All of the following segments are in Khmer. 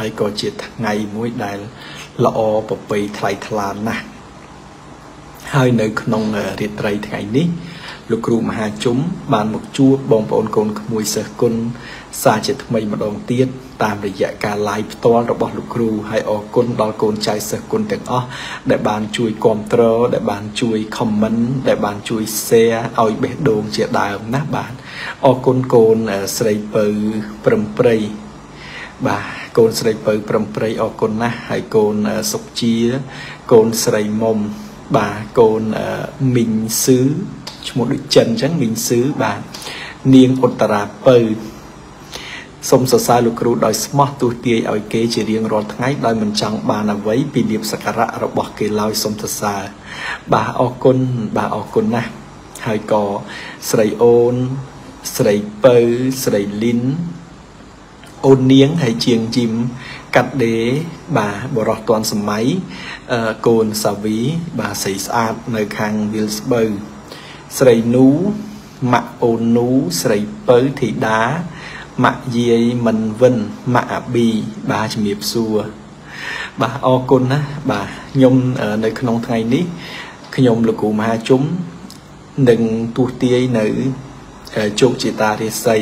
ហើយក៏ជាថ្ងៃមួយដែលល្អប្រពៃថ្លៃថ្លាណាស់ហើយនៅក្នុងរាត្រីថ្ងៃនេះលោកគ្រូមហាជុំបានមកជួបបងប្អូនកូនក្មួយសិស្សគុណសាជាថ្មីម្ដងទៀតតាមរយៈការ live ផ្ទាល់របស់លោកគ្រូហើយអរគុណដល់កូនចៅសិស្សគុណទាំងអស់ដែលបានជួយគ្រប់គ្រងដែលបានជួយ comment ដែលបានជួយ share ឲ្យបេះដូងជាដើមណាបាទអរគុណកូនស្រីពៅព្រឹមព្រៃបាទ កូនស្រីពៅព្រឹមព្រៃអរគុណណាស់ហើយកូនសុកជា កូនស្រីមុំបាទកូនមីងសឺឈ្មោះដូចចិនអញ្ចឹងមីងសឺបាទនាងឧត្តរាពៅសូមសរសើរលោកគ្រូដោយស្មោះទោះទាយឲ្យគេជារៀងរាល់ថ្ងៃដោយមិនចង់បានអ្វីពីលៀបសក្ការៈរបស់គេឡើយសូមសរសើរបាទអរគុណបាទអរគុណណាស់ហើយក៏ស្រីអូនស្រីពៅស្រីលីន អូននាងហើយជាងជីមកាត់ដេបាទបរោះតាន់សម័យកូនសាវី បាទស្រីស្អាតនៅខាងវាលស្បូវស្រីនូម៉ាក់អូននូស្រីពៅធីតាម៉ាក់យាយមិនវិនម៉ាក់អាប៊ីបាទជំរាបសួរបាទអរគុណណាបាទខ្ញុំនៅក្នុងថ្ងៃនេះខ្ញុំលោកគ្រូមហាជុំនឹងទូទាយនៅជោគជាតារាសី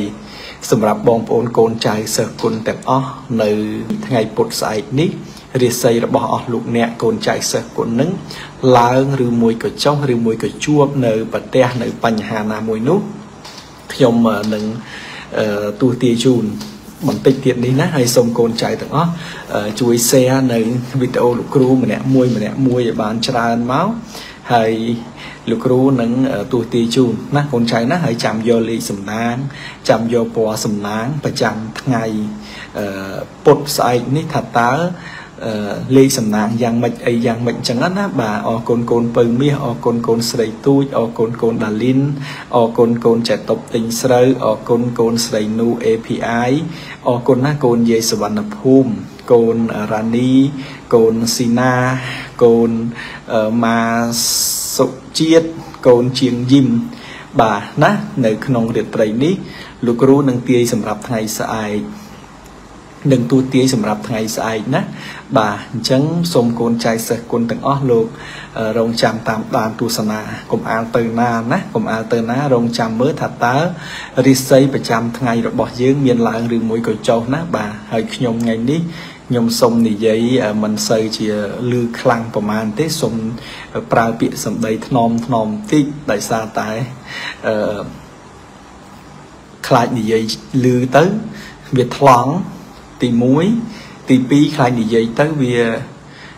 សម្រាប់បងប្អូនកូនចៅសិស្សគុណទាំងអស់នៅថ្ងៃពុធស្អែកនេះរាសីរបស់អស់លោកអ្នកកូនចៅសិស្សគុណនឹងឡើងឬមួយក៏ចុះឬមួយក៏ជួបនៅប្រទះនៅបញ្ហាណាមួយនោះខ្ញុំនឹងទូទាយជូនបន្តិចទៀតនេះណាហើយសូមកូនចៅទាំងអស់ជួយ share នៅវីដេអូលោកគ្រូម្នាក់មួយម្នាក់មួយឲ្យបានច្រើនមកហើយ លោកគ្រូនឹងទូទាយជូនណាកូនចៅណាហើយចាំយកលេខសំណាងចាំយកពណ៌សំណាងប្រចាំថ្ងៃពុតស្អែកនេះថាតើលេខសំណាងយ៉ាងម៉េចអីយ៉ាងម៉េចអញ្ចឹងណាបាទអរគុណកូនពៅមាសអរគុណកូនស្រីទូចអរគុណកូនដាលីនអរគុណកូនចែតុបទិញស្រូវអរគុណកូនស្រីនូ API អរគុណណាកូនយាយសវណ្ណភូមិកូនរ៉ានីកូនស៊ីណាកូនម៉ា សុជាតិកូនជាងយឹមបាទណានៅក្នុងរាត្រីនេះលោកគ្រូនឹងទាយសម្រាប់ថ្ងៃស្អែកនឹងទូទាយសម្រាប់ថ្ងៃស្អែកណាបាទអញ្ចឹងសូមកូនចៅសិស្សគុណទាំងអស់លោករងចាំតាមដានទស្សនាកុំអាលទៅណាណាកុំអាលទៅណារងចាំមើលថាតើរិស័យប្រចាំថ្ងៃរបស់យើងមានឡើងឬមួយក៏ចុះណាបាទហើយខ្ញុំថ្ងៃនេះ ខ្ញុំសូមនិយាយមិនសូវជាលឺខ្លាំងប្រមាណទេសូមប្រើពាក្យសម្ដីថ្នមថ្នមតិចដោយសារតែអឺខ្លាចនិយាយលឺទៅវាថ្លង់ទី1ទី2ខ្លាចនិយាយទៅវា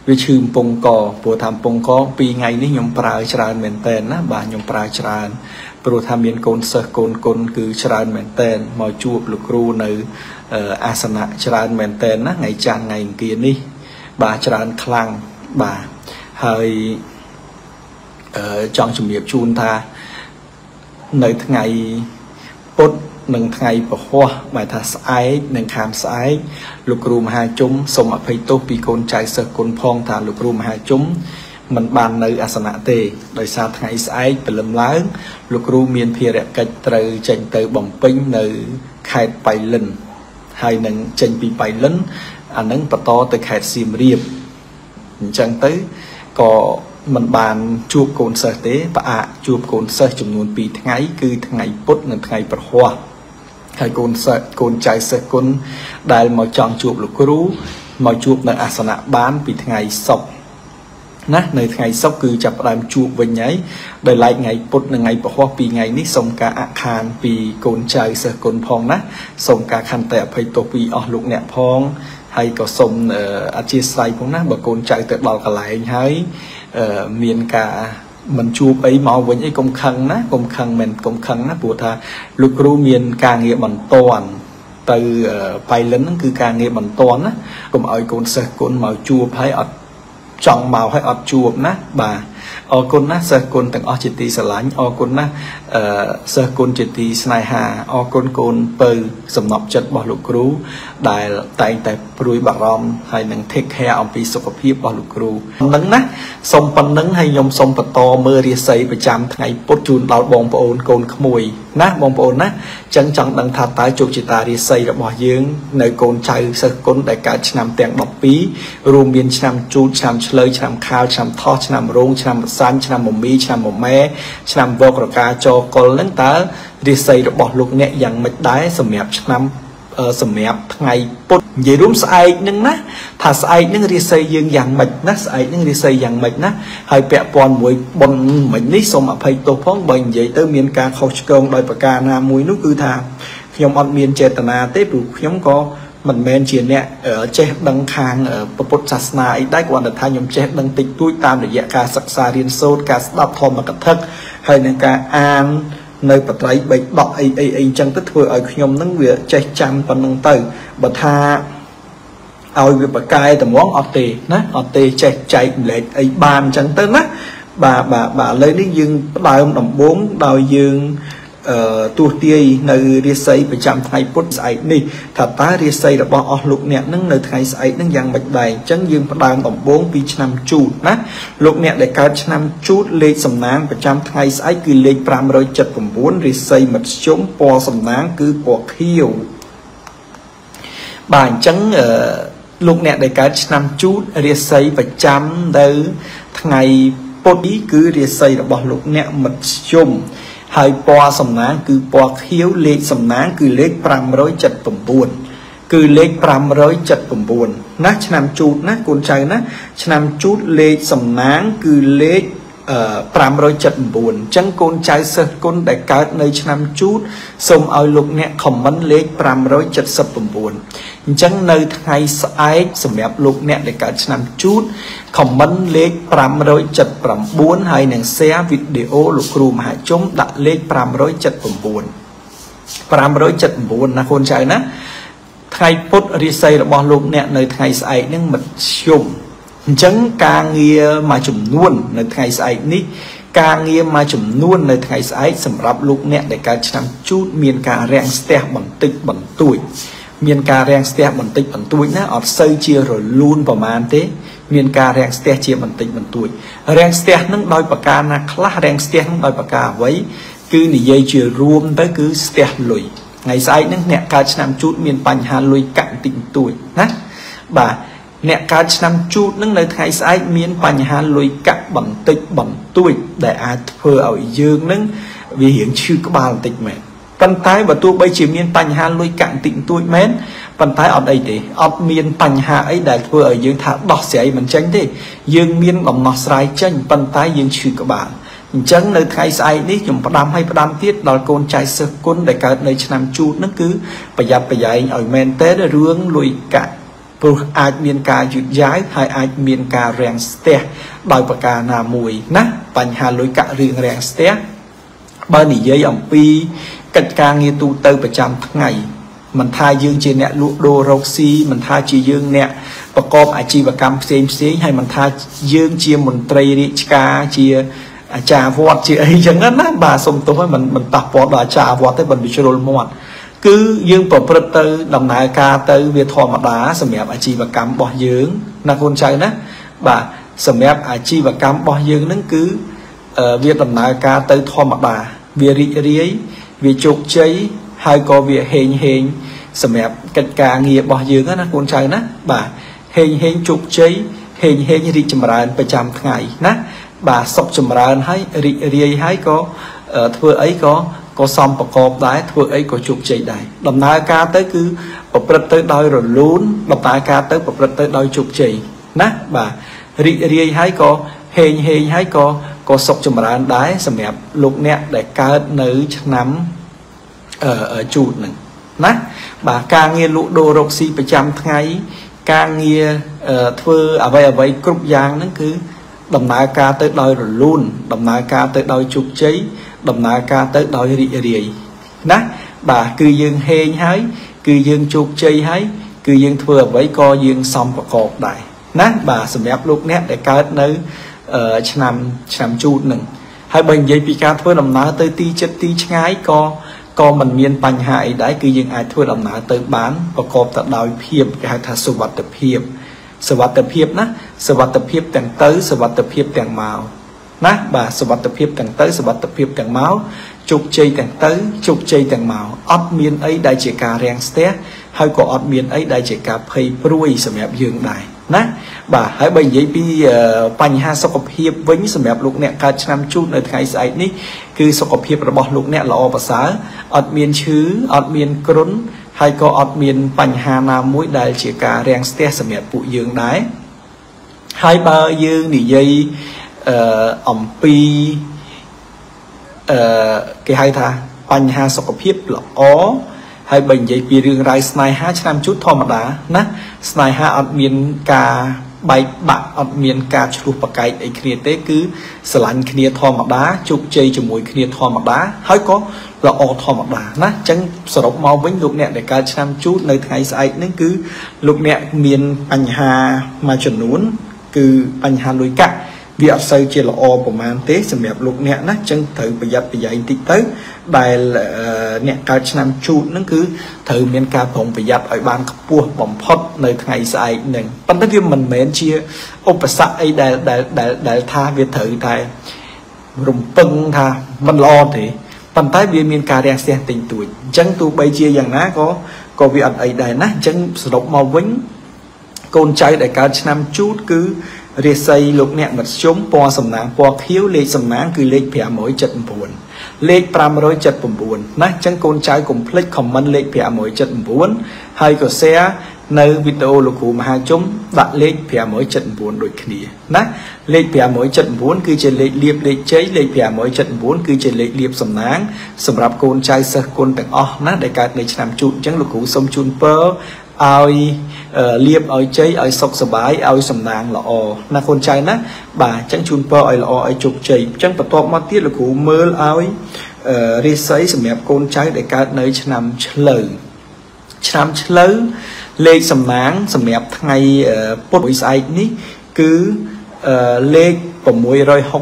វាឈឺកំពង់កព្រោះថាកំពង់ក2ថ្ងៃនេះខ្ញុំប្រើច្រើនមែនតែនណាបាទខ្ញុំប្រើច្រើន ព្រោះថាមានកូនសិស្សកូនគុណគឺច្រើនមែនតែនមកជួបលោកគ្រូនៅអាសនៈច្រើនមែនតែនណាថ្ងៃច័ន្ទថ្ងៃអង្គារនេះ បាទច្រើនខ្លាំងបាទហើយចង់ជំរាបជូនថានៅថ្ងៃពុទ្ធនិងថ្ងៃពហុបែរថាស្អែកនិងខានស្អែកលោកគ្រូមហាជុំសូមអភ័យទោសពីកូនចៅសិស្សគុណផងថាលោកគ្រូមហាជុំ មិនបាននៅអាសនៈទេដោយសារថ្ងៃស្អែកព្រលឹមឡើងលោកគ្រូមានភារកិច្ចត្រូវចេញទៅបំពេញនៅខេត្តបៃលិនហើយនឹងចេញពីបៃលិនអានឹងបន្តទៅខេត្តសៀមរាបអញ្ចឹងទៅក៏មិនបានជួបកូនសិស្សទេផ្អាកជួបកូនសិស្សចំនួន2ថ្ងៃគឺថ្ងៃពុធនិងថ្ងៃប្រហ័សហើយកូនសិស្សកូនចៅសិស្សគុណដែលមកចង់ជួបលោកគ្រូមកជួបនៅអាសនៈបានពីថ្ងៃសុក្រ ណានៅថ្ងៃសុក្រគឺចាប់ផ្ដើមជួបវិញហើយដោយឡែកថ្ងៃពុធនិងថ្ងៃពហុពីថ្ងៃនេះសូមការអខានពីកូនចៅសិស្សគុណផងណាសូមការខន្តីអភ័យទោសពីអស់លោកអ្នកផងហើយក៏សូមអធិស្ឋានផងណាបើកូនចៅទៅដល់កន្លែងហើយមានការមិនជួបអីមកវិញអីកុំខឹងណាកុំខឹងមិនកុំខឹងណាព្រោះថាលោកគ្រូមានការងារបន្ទាន់ទៅបៃលិនហ្នឹងគឺការងារបន្ទាន់ណាកុំឲ្យកូនសិស្សគុណមកជួបហើយអត់ ចង់មកហើយអត់ជួបណាបាទអរគុណណាសិស្សគុណទាំងអស់ជាទីស្រឡាញ់អរគុណណាអឺសិស្សគុណជាទីស្នេហាអរគុណកូនពៅសំណប់ចិត្តរបស់លោកគ្រូ ដែលតែងតែព្រួយបារម្ភហើយនឹង take care អំពីសុខភាពរបស់លោកគ្រូហ្នឹងណាសូមប៉ុណ្្នឹងហើយខ្ញុំសូមបន្តមើលរាសីប្រចាំថ្ងៃពុទ្ធជូនដល់បងប្អូនកូនក្មួយណាបងប្អូនណាចឹងចង់ដឹងថាតើជោគជតារាសីរបស់យើង នៅកូនចៅសិស្សគុណដែលកើតឆ្នាំទាំង12រួមមានឆ្នាំជូតឆ្នាំឆ្លើយឆ្នាំខាលឆ្នាំថោះឆ្នាំរោងឆ្នាំសាញ់ឆ្នាំមមីឆ្នាំមមែឆ្នាំវករកាចកុលហ្នឹងតើរាសីរបស់លោកអ្នកយ៉ាងម៉េចដែរសម្រាប់ឆ្នាំសម្រាប់ថ្ងៃពុធ និយាយរួមស្អែកនឹងណាថាស្អែកនឹងរាសីយើងយ៉ាងម៉េចណាស្អែកនឹងរាសីយ៉ាងម៉េចណាហើយពាក់ព័ន្ធមួយប៉ុនមិញនេះសូមអភ័យទោសផងបើនិយាយទៅមានការខុសឆ្គងដោយប្រការណាមួយនោះគឺថាខ្ញុំអត់មានចេតនាទេព្រោះខ្ញុំក៏មិនមែនជាអ្នកចេះដឹងខាងពុទ្ធសាសនាអីដែរគ្រាន់តែថាខ្ញុំចេះដឹងតិចតួចតាមរយៈការសិក្សារៀនសូត្រការស្ដាប់ធម្មកថាហើយនឹងការអាន នៅបត្រៃបីដកអីអីអីអញ្ចឹងទៅធ្វើឲ្យខ្ញុំនឹងវាចេះចាំប៉ុណ្្នឹងទៅបើថាឲ្យវាបកែតម្ងអត់ទេណាអត់ទេចេះចែកម្លែកអីបានអញ្ចឹងទៅណាបាទបាទបាទឥឡូវនេះយើងផ្ដើមដំបូងដោយយើងអឺ ទស្សទាយនៅរាសីប្រចាំថ្ងៃពុធស្អែកនេះថាតើរាសីរបស់អស់លោកអ្នកនឹងនៅថ្ងៃស្អែកនឹងយ៉ាងម៉េចដែរអញ្ចឹងយើងផ្ដើមដំបូងពីឆ្នាំជូតណាលោកអ្នកដែលកើតឆ្នាំជូតលេខសំណាងប្រចាំថ្ងៃស្អែកគឺលេខ579រាសីមធ្យមពណ៌សំណាងគឺពណ៌ខៀវបាទអញ្ចឹងអឺលោកអ្នកដែលកើតឆ្នាំជូតរាសីប្រចាំនៅថ្ងៃពុធនេះគឺរាសីរបស់លោកអ្នកមធ្យម ហើយពណ៌សំណាងគឺពណ៌ខៀវលេខសំណាងគឺលេខ579គឺលេខ579ណាឆ្នាំជូតណាកូនចៅណាឆ្នាំជូតលេខសំណាងគឺលេខ579 អញ្ចឹងកូនចៅសិស្សគុណដែលកើតនៅឆ្នាំជូតសូមឲ្យលោកអ្នកខមមិនលេខ579អញ្ចឹងនៅថ្ងៃស្អែកសម្រាប់លោកអ្នកដែលកើតឆ្នាំជូតខមមិនលេខ579ហើយនឹង share វីដេអូលោកគ្រូមហាជុំដាក់លេខ579 579ណាកូនចៅណាថ្ងៃពុទ្ធរិស័យរបស់លោកអ្នកនៅថ្ងៃស្អែកនឹងមធ្យម អញ្ចឹងការងារមួយចំនួន នៅថ្ងៃស្អែកនេះការងារមួយចំនួននៅថ្ងៃស្អែកសម្រាប់លោកអ្នកដែលកើតឆ្នាំជូតមានការរាំងស្ទះបន្តិចបន្តួចមានការរាំងស្ទះបន្តិចបន្តួចណាអត់សូវជារលូនប្រមាណទេ មានការរាំងស្ទះជាបន្តិចបន្តួចរាំងស្ទះនឹងដោយប្រការណាខ្លះរាំងស្ទះនឹងដោយប្រការអ្វីគឺនិយាយជារួមទៅគឺស្ទះលុយថ្ងៃស្អែកនឹងអ្នកកើតឆ្នាំជូតមានបញ្ហាលុយកាក់បន្តិចបន្តួចណាបាទ អ្នកកើតឆ្នាំជូតនឹងនៅថ្ងៃស្អែកមានបញ្ហាលុយកាក់បន្តិចបន្តួច ដែលអាចធ្វើឲ្យយើងនឹងវារៀងឈឺក្បាលបន្តិចមែនប៉ុន្តែបើទោះបីជាមានបញ្ហាលុយកាក់បន្តិចបន្តួចមែនប៉ុន្តែអត់អីទេអត់មានបញ្ហាអីដែលធ្វើឲ្យយើងថាដោះស្រាយមិនចេញទេ យើងមានដំណោះស្រាយចេញប៉ុន្តែយើងឈឺក្បាលអញ្ចឹងនៅថ្ងៃស្អែកនេះខ្ញុំផ្ដាំឲ្យផ្ដាំទៀតដល់កូនចៅសិស្សគុណដែលកើតនៅឆ្នាំជូតហ្នឹងគឺប្រយ័ត្នប្រយែងឲ្យមែនតើរឿងលុយកាក់ ព្រោះអាចមានការយឺតយ៉ាវហើយអាចមានការរាំងស្ទះដោយប្រការណាមួយណាបញ្ហាលុយកាក់រឿងរាំងស្ទះបើនិយាយអំពីកិច្ចការងារទូទៅប្រចាំថ្ងៃមិនថាយើងជាអ្នកលក់ដូររកស៊ីមិនថាជាយើងអ្នកប្រកបអាជីវកម្មផ្សេងផ្សេងហើយមិនថាយើងជាមន្ត្រីរាជការជាអាចារ្យវត្តជាអីចឹងណាបាទសុំទោសហើយមិនមិនប៉ះពាល់ដល់អាចារ្យវត្តទេបើវាជ្រុលមាត់ គឺយើងប្រព្រឹត្តទៅដំណើរការទៅវាធម្មតាសម្រាប់អាជីវកម្មរបស់យើងណាកូនចៅណាបាទសម្រាប់អាជីវកម្មរបស់យើងនឹងគឺវាដំណើរការទៅធម្មតាវារីករាយវាជោគជ័យហើយក៏វាហេងហេងសម្រាប់កិច្ចការងាររបស់យើងណាកូនចៅណាបាទហេងហេងជោគជ័យហេងហេងរីកចម្រើនប្រចាំថ្ងៃណាបាទសុខចម្រើនហើយរីករាយហើយក៏ធ្វើអីក៏ក៏សំប្រកបដែរធ្វើអីក៏ជោគជ័យដែរដំណើរការទៅគឺប្រព្រឹត្តទៅដោយរលូនដំណើរការទៅប្រព្រឹត្តទៅដោយជោគជ័យណាបាទរីករាយហើយក៏ហេងហេងហើយក៏ក៏សុខចម្រើនដែរសម្រាប់លោកអ្នកដែលកើតនៅឆ្នាំអឺជូតនឹងណាបាទការងារលក់ដូររកស៊ីប្រចាំថ្ងៃការងារធ្វើអ្វីអ្វីគ្រប់យ៉ាងហ្នឹងគឺដំណើរការទៅដោយរលូនដំណើរការទៅដោយជោគជ័យ ដំណើរការទៅដោយរីករាយណាបាទគឺយើងហេងហើយ គឺយើងជោគជ័យហើយ គឺយើងធ្វើអ្វីក៏យើងសំប្រកបដែរណាបាទសម្រាប់លោកអ្នកដែលកើតនៅឆ្នាំឆ្នាំជូតនឹងហើយបើនិយាយពីការធ្វើដំណើរទៅទីចិត្តទីឆ្ងាយក៏ក៏មិនមានបញ្ហាអីដែរគឺយើងអាចធ្វើដំណើរទៅបានប្រកបទៅដោយភាពគេហៅថាសុវត្ថិភាពសុវត្ថិភាពណាសុវត្ថិភាពទាំងទៅសុវត្ថិភាពទាំងមក ណាបាទសុវត្ថិភាពទាំងទៅសុវត្ថិភាពទាំងមកជោគជ័យទាំងទៅជោគជ័យទាំងមកអត់មានអីដែលជាការរាំងស្ទះហើយក៏អត់មានអីដែលជាការភ័យព្រួយសម្រាប់យើងដែរណាបាទហើយបើនិយាយពីបញ្ហាសុខភាពវិញសម្រាប់លោកអ្នកកើតឆ្នាំជូតនៅថ្ងៃស្អែកនេះគឺសុខភាពរបស់លោកអ្នកល្អប្រសើរអត់មានឈឺអត់មានគ្រុនហើយក៏អត់មានបញ្ហាណាមួយដែលជាការរាំងស្ទះសម្រាប់ពួកយើងដែរហើយបើយើងនិយាយ អឺអំពីអឺគេហៅថាបញ្ហាសុខភាពល្អហើយបើនិយាយពីរឿងរ៉ាវស្នេហាឆ្នាំជូតធម្មតាណាស្នេហាអត់មានការបែកបាក់អត់មានការឆ្លោះប្រកែកអីគ្នាទេគឺស្រឡាញ់គ្នាធម្មតាជោគជ័យជាមួយគ្នាធម្មតាហើយក៏ល្អធម្មតាណាអញ្ចឹងសរុបមកវិញលោកអ្នកដែលកើតឆ្នាំជូតនៅថ្ងៃស្អែកនេះគឺលោកអ្នកមានបញ្ហាមួយចំនួនគឺបញ្ហាលុយកាក់ វាអត់សូវជាល្អប្រហែលទេសម្រាប់លោកអ្នកណាអញ្ចឹងត្រូវប្រយ័ត្នប្រយែងតិចទៅដែលអ្នកកើតឆ្នាំជូតហ្នឹងគឺត្រូវមានការប្រុងប្រយ័ត្នឲ្យបានខ្ពស់បំផុតនៅថ្ងៃស្អែកហ្នឹងប៉ុន្តែវាមិនមែនជាឧបសគ្គអីដែលដែលដែលដែលថាវាត្រូវតែរំពឹងថាមិនល្អទេប៉ុន្តែវាមានការរាំងស្ទះតិចតួចអញ្ចឹងទោះបីជាយ៉ាងណាក៏ក៏វាអត់អីដែរណាអញ្ចឹងសរុបមកវិញកូនចៅដែលកើតឆ្នាំជូតគឺ រាសីលោកអ្នកមធ្យមពណ៌សំណាងពណ៌ខៀវលេខសំណាងគឺលេខ579លេខ579ណាអញ្ចឹងកូនចៅកុំភ្លេច comment លេខ579ហើយក៏ share នៅវីដេអូលោកគ្រូមហាជុំដាក់លេខ579ដូចគ្នាណាលេខ579គឺជាលេខលៀបលេខជ័យលេខ579គឺជាលេខលៀបសំណាងសម្រាប់កូនចៅសិស្សគុណទាំងអស់ណាដែលកើតនៅឆ្នាំជូតអញ្ចឹងលោកគ្រូសូមជូនពរ ឲ្យលៀបឲ្យជ័យឲ្យសុខសប្បាយឲ្យសំណាងល្អណាកូនចៅណាបាទអញ្ចឹងជូនពរឲ្យល្អឲ្យជោគជ័យអញ្ចឹងបន្ទាប់មកទៀតលោកគ្រូមើលឲ្យរាសីសម្រាប់កូនចៅដែលកើតនៅ ឆ្នាំឆ្លូវឆ្នាំឆ្លូវលេខសំណាងសម្រាប់ថ្ងៃពុទ្ធស្អែកនេះគឺលេខ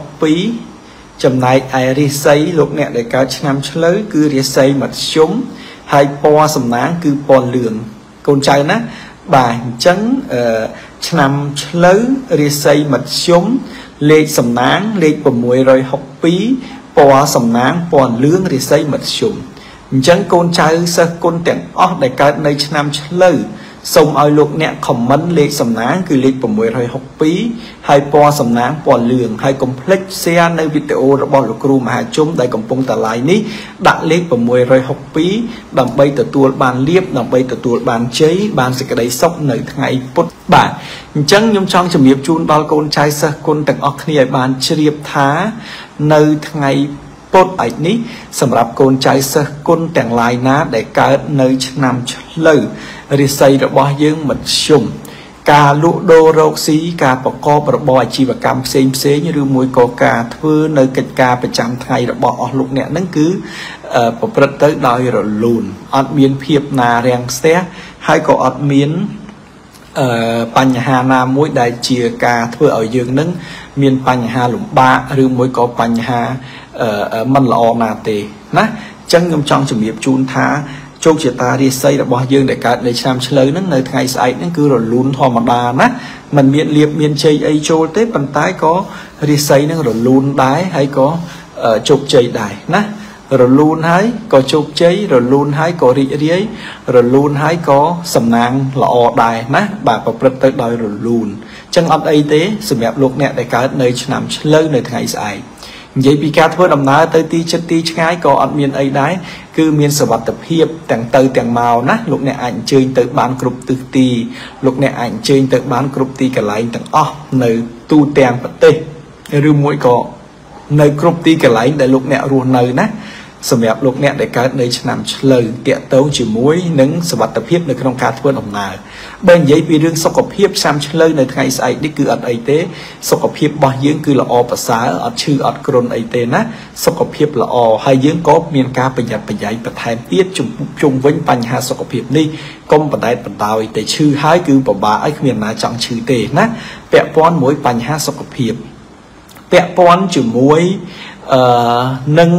662ចំណែកឯរាសីលោកអ្នកដែលកើតឆ្នាំឆ្លូវគឺរាសីមធ្យមហើយពណ៌សំណាងគឺពណ៌លឿង កូនចៅណាបាទអញ្ចឹងឆ្នាំឆ្លូវរាសីមធ្យមលេខសំណាងលេខ662ពណ៌សំណាងពណ៌លឿងរាសីមធ្យមអញ្ចឹងកូនចៅសិស្សគុណទាំងអស់ដែលកើតនៅឆ្នាំឆ្លូវ សូមឲ្យលោកអ្នកខមមិនលេខសំណាងគឺលេខ662ហើយពណ៌សំណាងពណ៌លឿងហើយកុំភ្លេច share នៅវីដេអូរបស់លោកគ្រូមហាជុំដែលកំពុងតែ live នេះដាក់លេខ662ដើម្បីទទួលបានលៀបដើម្បីទទួលបានជ័យបានសេចក្តីសុខនៅថ្ងៃពុធបាទអញ្ចឹងខ្ញុំចង់ជម្រាបជូនដល់កូនចៅសិស្សគុណទាំងអស់គ្នាឲ្យបានជ្រាបថានៅថ្ងៃពុទ្ធឯនេះសម្រាប់កូនចៅសិស្សគុណទាំងឡាយណា ដែលកើតនៅឆ្នាំឆ្លូវ រិស័យរបស់យើងមធ្យមការលក់ដូររកស៊ីការប្រកបរបរអាជីវកម្មផ្សេងផ្សេងឬមួយក៏ការធ្វើនៅកិច្ចការប្រចាំថ្ងៃរបស់អស់លោកអ្នកហ្នឹងគឺប្រព្រឹត្តទៅដោយរលូនអត់មានភាពណារាំងស្ទះហើយក៏អត់មានអឺបញ្ហាណាមួយដែលជាការធ្វើឲ្យយើងនឹងមានបញ្ហាលំបាកឬមួយក៏បញ្ហាមិនល្អណាទេណាអញ្ចឹងខ្ញុំចង់ជំរាបជូនថា ជោគជតារាសីរបស់យើងដែលកើតនៅឆ្នាំឆ្លូវហ្នឹងនៅថ្ងៃស្អែកហ្នឹងគឺរលូនធម្មតាណាมันមានលៀបមានជ័យអីចូលទេប៉ុន្តែក៏រាសីហ្នឹងរលូនដែរហើយក៏ជោគជ័យដែរណារលូនហើយក៏ជោគជ័យរលូនហើយក៏រីករាយរលូនហើយក៏សំណាងល្អដែរណាបាទប្រព្រឹត្តទៅដោយរលូនអញ្ចឹងអត់អីទេសម្រាប់លោកអ្នកដែលកើតនៅឆ្នាំឆ្លូវនៅថ្ងៃស្អែក និយាយពីការធ្វើដំណើរទៅទីចិត្តទីឆ្ងាយក៏អត់មានអីដែរគឺមានសវត្ថភាពទាំងទៅទាំងមកណាលោកអ្នកអាចអញ្ជើញទៅបានគ្រប់ទិសទីលោកអ្នកអាចអញ្ជើញទៅបានគ្រប់ទីកន្លែងទាំងអស់នៅទូទាំងប្រទេសឬមួយក៏នៅគ្រប់ទីកន្លែងដែលលោកអ្នករស់នៅណាសម្រាប់លោកអ្នកដែលកើតនៅឆ្នាំឆ្លូវតាក់ទងជាមួយនឹងសវត្ថភាពនៅក្នុងការធ្វើដំណើរ បើនិយាយពីរឿងសុខភាពឆ្នាំឆ្លូវនៅថ្ងៃស្អែកនេះគឺអត់អីទេ សុខភាពរបស់យើងគឺល្អប្រសើរអត់ឈឺអត់គ្រុនអីទេណាសុខភាពល្អហើយយើងក៏មានការប្រយ័ត្នប្រយែងបន្ថែមទៀតជុំវិញបញ្ហាសុខភាពនេះកុំបដែតបណ្ដោយតែឈឺហើយគឺពិបាកឲ្យគ្មានណាចង់ឈឺទេណាពាក់ព័ន្ធមួយបញ្ហាសុខភាពពាក់ព័ន្ធជាមួយអឺនឹង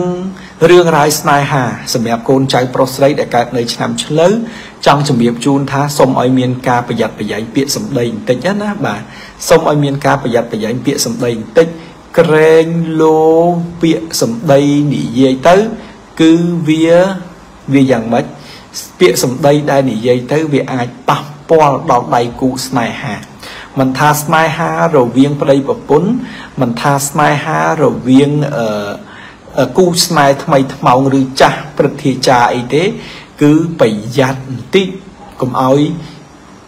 រឿងរ៉ាវស្នេហាសម្រាប់កូនចៅប្រុសស្រីដែលកើតនៅឆ្នាំឆ្លូវ ចង់ជម្រាបជូនថាសូមឲ្យមានការប្រយ័ត្នប្រយែងពាក្យសម្ដីបន្តិចណាបាទសូមឲ្យមានការប្រយ័ត្នប្រយែងពាក្យសម្ដីបន្តិចក្រែងលោពាក្យសម្ដីនិយាយទៅ គឺវាវាយ៉ាងម៉េចពាក្យសម្ដីដែលនិយាយទៅវាអាចប៉ះពាល់ដល់ដៃគូស្នេហាមិនថាស្នេហារវាងប្តីប្រពន្ធមិនថាស្នេហារវាងអឺគូស្នេហ៍ថ្មីថ្មោងឬចាស់ព្រឹទ្ធាចារ្យអីទេ គឺប្រយ័ត្នបន្តិចកុំឲ្យ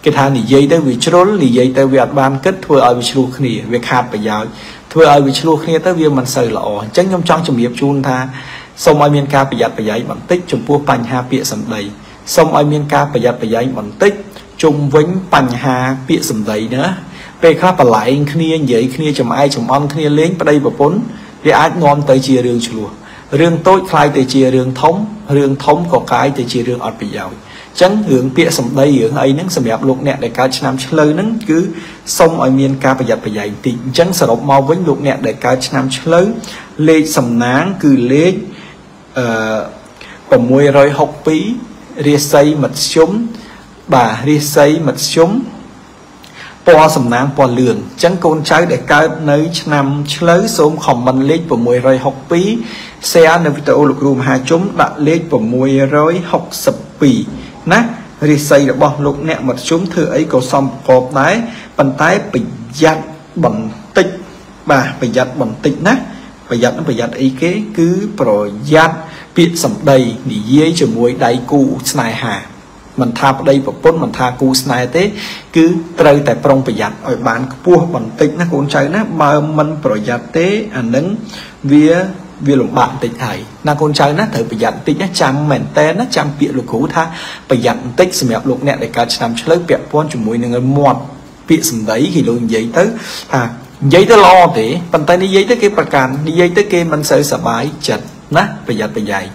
គេថានិយាយទៅវាជ្រុលនិយាយទៅវាអត់បានគិតធ្វើឲ្យវាឆ្លោះគ្នាវាខាតប្រយោជន៍ធ្វើឲ្យវាឆ្លោះគ្នាទៅវាមិនសូវល្អអញ្ចឹងខ្ញុំចង់ជម្រាបជូនថាសូមឲ្យមានការប្រយ័ត្នប្រយែងបន្តិចចំពោះបញ្ហាពាក្យសម្ដីសូមឲ្យមានការប្រយ័ត្នប្រយែងបន្តិចជុំវិញបញ្ហាពាក្យសម្ដីណាពេលខ្លះបលែងគ្នានិយាយគ្នាចំអែកចំអន់គ្នាលេងប្តីប្រពន្ធវាអាចនាំទៅជារឿងឆ្លោះ រឿងតូចខ្លាយទៅជារឿងធំរឿងធំក៏ខ្លាយទៅជារឿងអត់ប្រយោជន៍អញ្ចឹងរឿងពាក្យសម្ដីរឿងអីហ្នឹងសម្រាប់លោកអ្នកដែលកើតឆ្នាំឆ្លូវហ្នឹងគឺសុំឲ្យមានការប្រយ័ត្នប្រយែងតិចអញ្ចឹងសរុបមកវិញលោកអ្នកដែលកើតឆ្នាំឆ្លូវលេខសំណាងគឺលេខអឺ662រាសីមធ្យមបាទរាសីមធ្យម ពណ៌សំណាងពណ៌លឿងអញ្ចឹងកូនចៅដែលកើតនៅ ឆ្នាំឆ្លូវសូមខមមិនលេខ662 share នៅវីដេអូលោកគ្រូមហាជុំដាក់លេខ662ណារិស័យរបស់លោកអ្នកមធ្យមធ្វើអីក៏សំប្រកបដែរប៉ុន្តែប្រយ័ត្នបន្តិចបាទប្រយ័ត្នបន្តិចណាប្រយ័ត្នប្រយ័ត្នអីគេ គឺប្រយ័ត្នពាក្យសម្ដីនិយាយជាមួយដៃគូស្នេហា មិនថាប្តីប្រពន្ធមិនថាគូស្នេហ៍ទេ គឺត្រូវតែប្រុងប្រយ័ត្នឲ្យបានខ្ពស់បន្តិចណាកូនចៅណាបើមិនប្រយ័ត្នទេអានឹងវាវាលំបាកបន្តិចហើយណាកូនចៅណាត្រូវប្រយ័ត្នបន្តិចណាចាំមែនតើណាចាំពាក្យលោកគ្រូថាប្រយ័ត្នបន្តិចសម្រាប់លោកអ្នកដែលកើតឆ្នាំឆ្លូវពាក់ព័ន្ធជាមួយនឹងមាត់ពាក្យសម្ដីគេលោកនិយាយទៅថានិយាយទៅល្អទេប៉ុន្តែនិយាយទៅគេប្រកាន់និយាយទៅគេមិនសូវសប្បាយចិត្តណាប្រយ័ត្នប្រយែង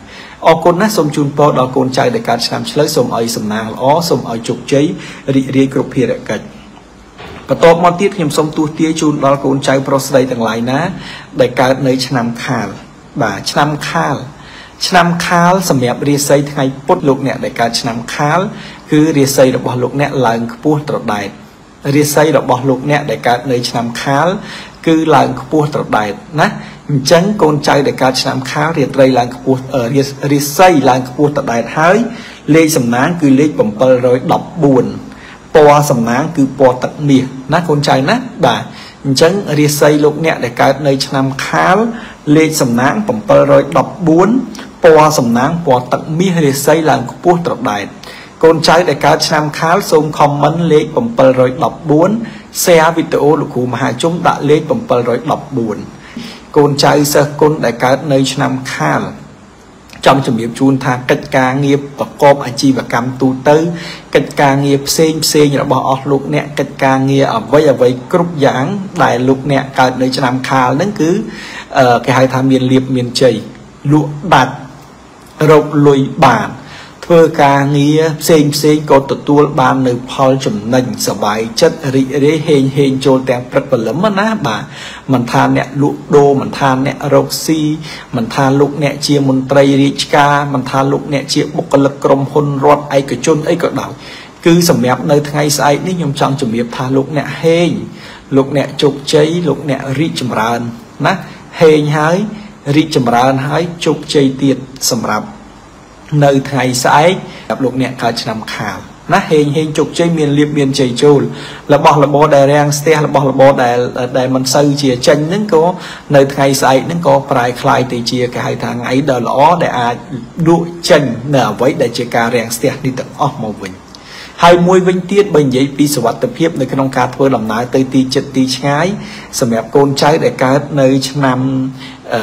អរគុណណាស់សូមជូនពរដល់កូនចៅដែលកើតឆ្នាំឆ្លូវសូមឲ្យសំណាងល្អសូមឲ្យជោគជ័យរីករាយគ្រប់ភារកិច្ចបន្ទាប់មកទៀតខ្ញុំសូមទស្សទាយជូនដល់កូនចៅប្រុសស្រីទាំងឡាយណា ដែលកើតនៅឆ្នាំខាលបាទឆ្នាំខាលឆ្នាំខាលសម្រាប់រាសីថ្ងៃពុធលោកអ្នកដែលកើតឆ្នាំខាល គឺរាសីរបស់លោកអ្នកឡើងខ្ពស់ត្រដែតរាសីរបស់លោកអ្នកដែលកើតនៅឆ្នាំខាល គឺឡើងខ្ពស់ត្រដែតណាអញ្ចឹងកូនចៅដែលកើតឆ្នាំខាលរាត្រីឡើងខ្ពស់រាសីឡើងខ្ពស់ត្រដែតហើយលេខសំណាងគឺលេខ714ពណ៌សំណាងគឺពណ៌ទឹកមាសណាកូនចៅណាបាទអញ្ចឹងរាសីលោកអ្នកដែលកើតនៅឆ្នាំខាលលេខសំណាង714ពណ៌សំណាងពណ៌ទឹកមាសរាសីឡើងខ្ពស់ត្រដែតកូនចៅដែលកើតឆ្នាំខាលសូមខមមិនលេខ714 share វីដេអូលោកគ្រូមហាជុំដាក់លេខ714កូនចៅសិស្សគុណដែលកើតនៅឆ្នាំខាលចំជំរាបជូនថាកិច្ចការងារប្រកបអាជីវកម្មទូទៅកិច្ចការងារផ្សេងផ្សេងរបស់អស់លោកអ្នកកិច្ចការងារអ្វីអ្វីគ្រប់យ៉ាង ដែលលោកអ្នកកើតនៅឆ្នាំខាលហ្នឹងគឺគេហៅថាមានលៀបមានជ័យលក់ដាច់រកលុយបាន ធ្វើការងារផ្សេងផ្សេងក៏ទទួលបាននៅផលចំណេញសบายចិត្តរីករាយហេងហេងចូលទាំងព្រឹកព្រលឹមណាបាទមិនថាអ្នកលក់ដូរមិនថាអ្នករកស៊ីមិនថាលោកអ្នកជាមន្ត្រីរាជការមិនថាលោកអ្នកជាបុគ្គលិកក្រុមហ៊ុនរដ្ឋឯកជនអីក៏ដោយគឺសម្រាប់នៅថ្ងៃស្អែកនេះខ្ញុំចង់ជម្រាបថាលោកអ្នកហេងលោកអ្នកជោគជ័យលោកអ្នករីកចម្រើនណាហេងហើយរីកចម្រើនហើយជោគជ័យទៀតសម្រាប់ នៅថ្ងៃស្អែកសម្រាប់លោកអ្នកកើតឆ្នាំខាលណាហេងហេងជោគជ័យមានលៀបមានជ័យចូលរបស់របរដែលរាំងស្ទះរបស់របរដែលដែលមិនសូវជាចេញហ្នឹងក៏នៅថ្ងៃស្អែកហ្នឹងក៏ប្រែคล้ายទៅជាគេហៅថាថ្ងៃដ៏ល្អដែលអាចលក់ចេញនៅអ្វីដែលជាការរាំងស្ទះនេះទាំងអស់មកវិញហើយមួយវិញទៀតបើនិយាយពីសវត្ថភាពនៅក្នុងការធ្វើដំណើរទៅទីចិត្តទីឆ្ងាយសម្រាប់កូនចៅដែលកើតនៅឆ្នាំអឺ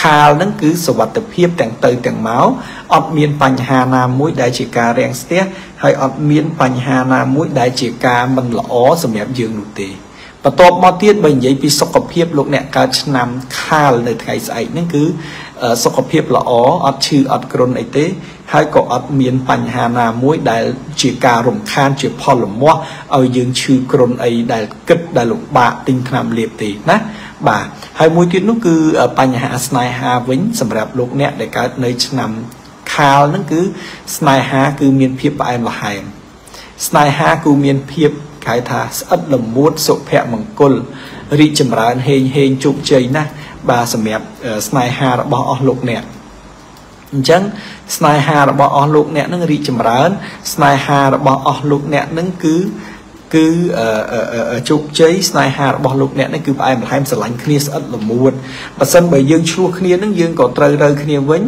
ខាលហ្នឹងគឺសវត្ថភាពទាំងទៅទាំងមកអត់មានបញ្ហាណាមួយដែលជាការរាំងស្ទះហើយអត់មានបញ្ហាណាមួយដែលជាការមិនល្អសម្រាប់យើងនោះទេបន្ទាប់មកទៀតបើនិយាយពីសុខភាពលោកអ្នកកើតឆ្នាំខាលនៅថ្ងៃស្អែកហ្នឹងគឺ សុខភាពល្អអត់ឈឺអត់គ្រុនអីទេ ហើយក៏អត់មានបញ្ហាណាមួយដែលជាការរំខានជាផលលមាស់ឲ្យយើងឈឺគ្រុនអីដែលគិតដែលលំបាកទិញថ្នាំលាបទេណាបាទហើយមួយទៀតនោះគឺបញ្ហាស្នេហាវិញសម្រាប់លោកអ្នកដែលកើតនៅឆ្នាំខាលហ្នឹងគឺស្នេហាគឺមានភាពផ្អែមល្ហែមស្នេហាគឺមានភាពគេថាស្អិតល្មួតសុភមង្គលរីកចម្រើនហេងហេងជោគជ័យណាស់ បាទសម្រាប់ស្នេហារបស់អស់លោកអ្នកអញ្ចឹងស្នេហារបស់អស់លោកអ្នកនឹងរីកចម្រើន ស្នេហារបស់អស់លោកអ្នកនឹងគឺគឺជោគជ័យស្នេហារបស់លោកអ្នកនេះគឺផ្អែមល្ហែមស្រឡាញ់គ្នាស្អិតល្មួតបើសិនបើយើងឆ្លោះគ្នានឹងយើងក៏ត្រូវរើគ្នាវិញ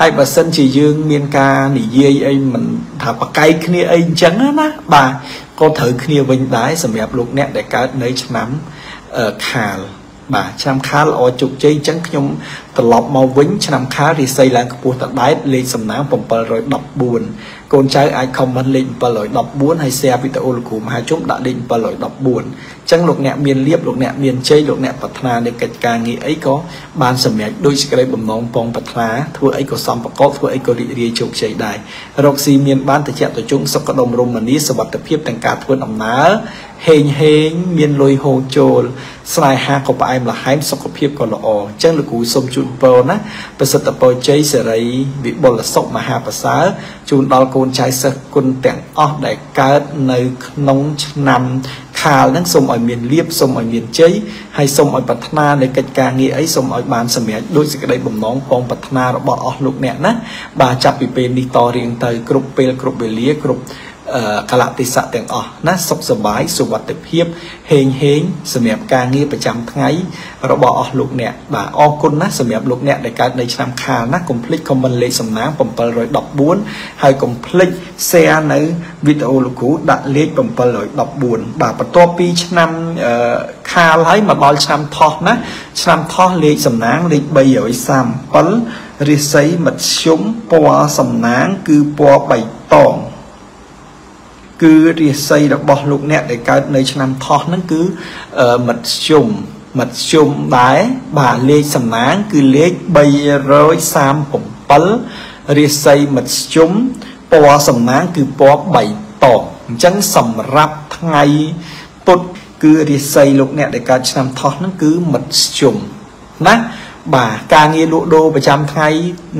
ហើយបើសិនជាយើងមានការនិយាយអីមិនថាប្រកែកគ្នាអីអញ្ចឹងណាបាទក៏ត្រូវគ្នាវិញដែរសម្រាប់លោកអ្នកដែលកើតនៅឆ្នាំខាល បាទឆ្នាំខាលល្អជោគជ័យអញ្ចឹងខ្ញុំត្រឡប់មកវិញឆ្នាំខាលរិស័យឡើងខ្ពស់តដែតលេខសំណាង714កូនចៅអាច comment លេខ714ហើយ share វីដេអូលោកគ្រូមហាជុំដាក់លេខ714អញ្ចឹងលោកអ្នកមានលៀបលោកអ្នកមានជ័យលោកអ្នកប្រាថ្នានៃកិច្ចការងារអីក៏បានសម្រេចដោយសេចក្តីបំណងពងប្រាថ្នាធ្វើអីក៏សំប្រកបធ្វើអីក៏រីករាយជោគជ័យដែររកស៊ីមានបានតិចតជុងសុខដុមរមនាសុវត្ថិភាពទាំងការធ្វើដំណើរហេងហេងមានលុយហូរចូលស្នេហាក៏ផ្អែមល្ហែមសុខភាពក៏ល្អអញ្ចឹងលោកគ្រូសូមជូនពរណាប្រសិទ្ធពរជ័យសេរីវិបុលសុខមហាប្រសើរជូនដល់កូនចៅសិស្សគុណទាំងអស់ដែលកើតនៅក្នុងឆ្នាំ ខាលហ្នឹងសូមឲ្យមានលៀបសូមឲ្យមានជ័យហើយសូមឲ្យប្រាថ្នានៅកិច្ចការងារអីសូមឲ្យបានសម្រេចដោយសេចក្តីបំណងពងប្រាថ្នារបស់អស់លោកអ្នកណាបាទចាប់ពីពេលនេះតរៀងទៅគ្រប់ពេលគ្រប់វេលាគ្រប់ កលៈទេសៈទាំងអស់ណាសុខសប្បាយសុវត្ថិភាពហេងហេងសម្រាប់ការងារប្រចាំថ្ងៃរបស់អស់លោកអ្នកបាទអរគុណណាសម្រាប់លោកអ្នកដែលកើតនៅឆ្នាំខាលណាកុំភ្លេច comment លេខសំណាង714ហើយកុំភ្លេច share នៅវីដេអូលោកគ្រូដាក់លេខ714បាទបន្ទាប់ពីឆ្នាំខាលហើយមកដល់ឆ្នាំថោះណាឆ្នាំថោះលេខសំណាងលេខ337រិស័យមធ្យមពណ៌សំណាងគឺពណ៌បៃតង គឺរាសីរបស់លោកអ្នកដែលកើតនៅឆ្នាំថោះហ្នឹងគឺមធ្យមមធ្យមដែរបាទលេខសំណាងគឺលេខ337រាសីមធ្យមពណ៌សំណាងគឺពណ៌បៃតងអញ្ចឹងសម្រាប់ថ្ងៃពុទ្ធគឺរាសីលោកអ្នកដែលកើតឆ្នាំថោះហ្នឹងគឺមធ្យមណាបាទការងារលក់ដូរប្រចាំថ្ងៃ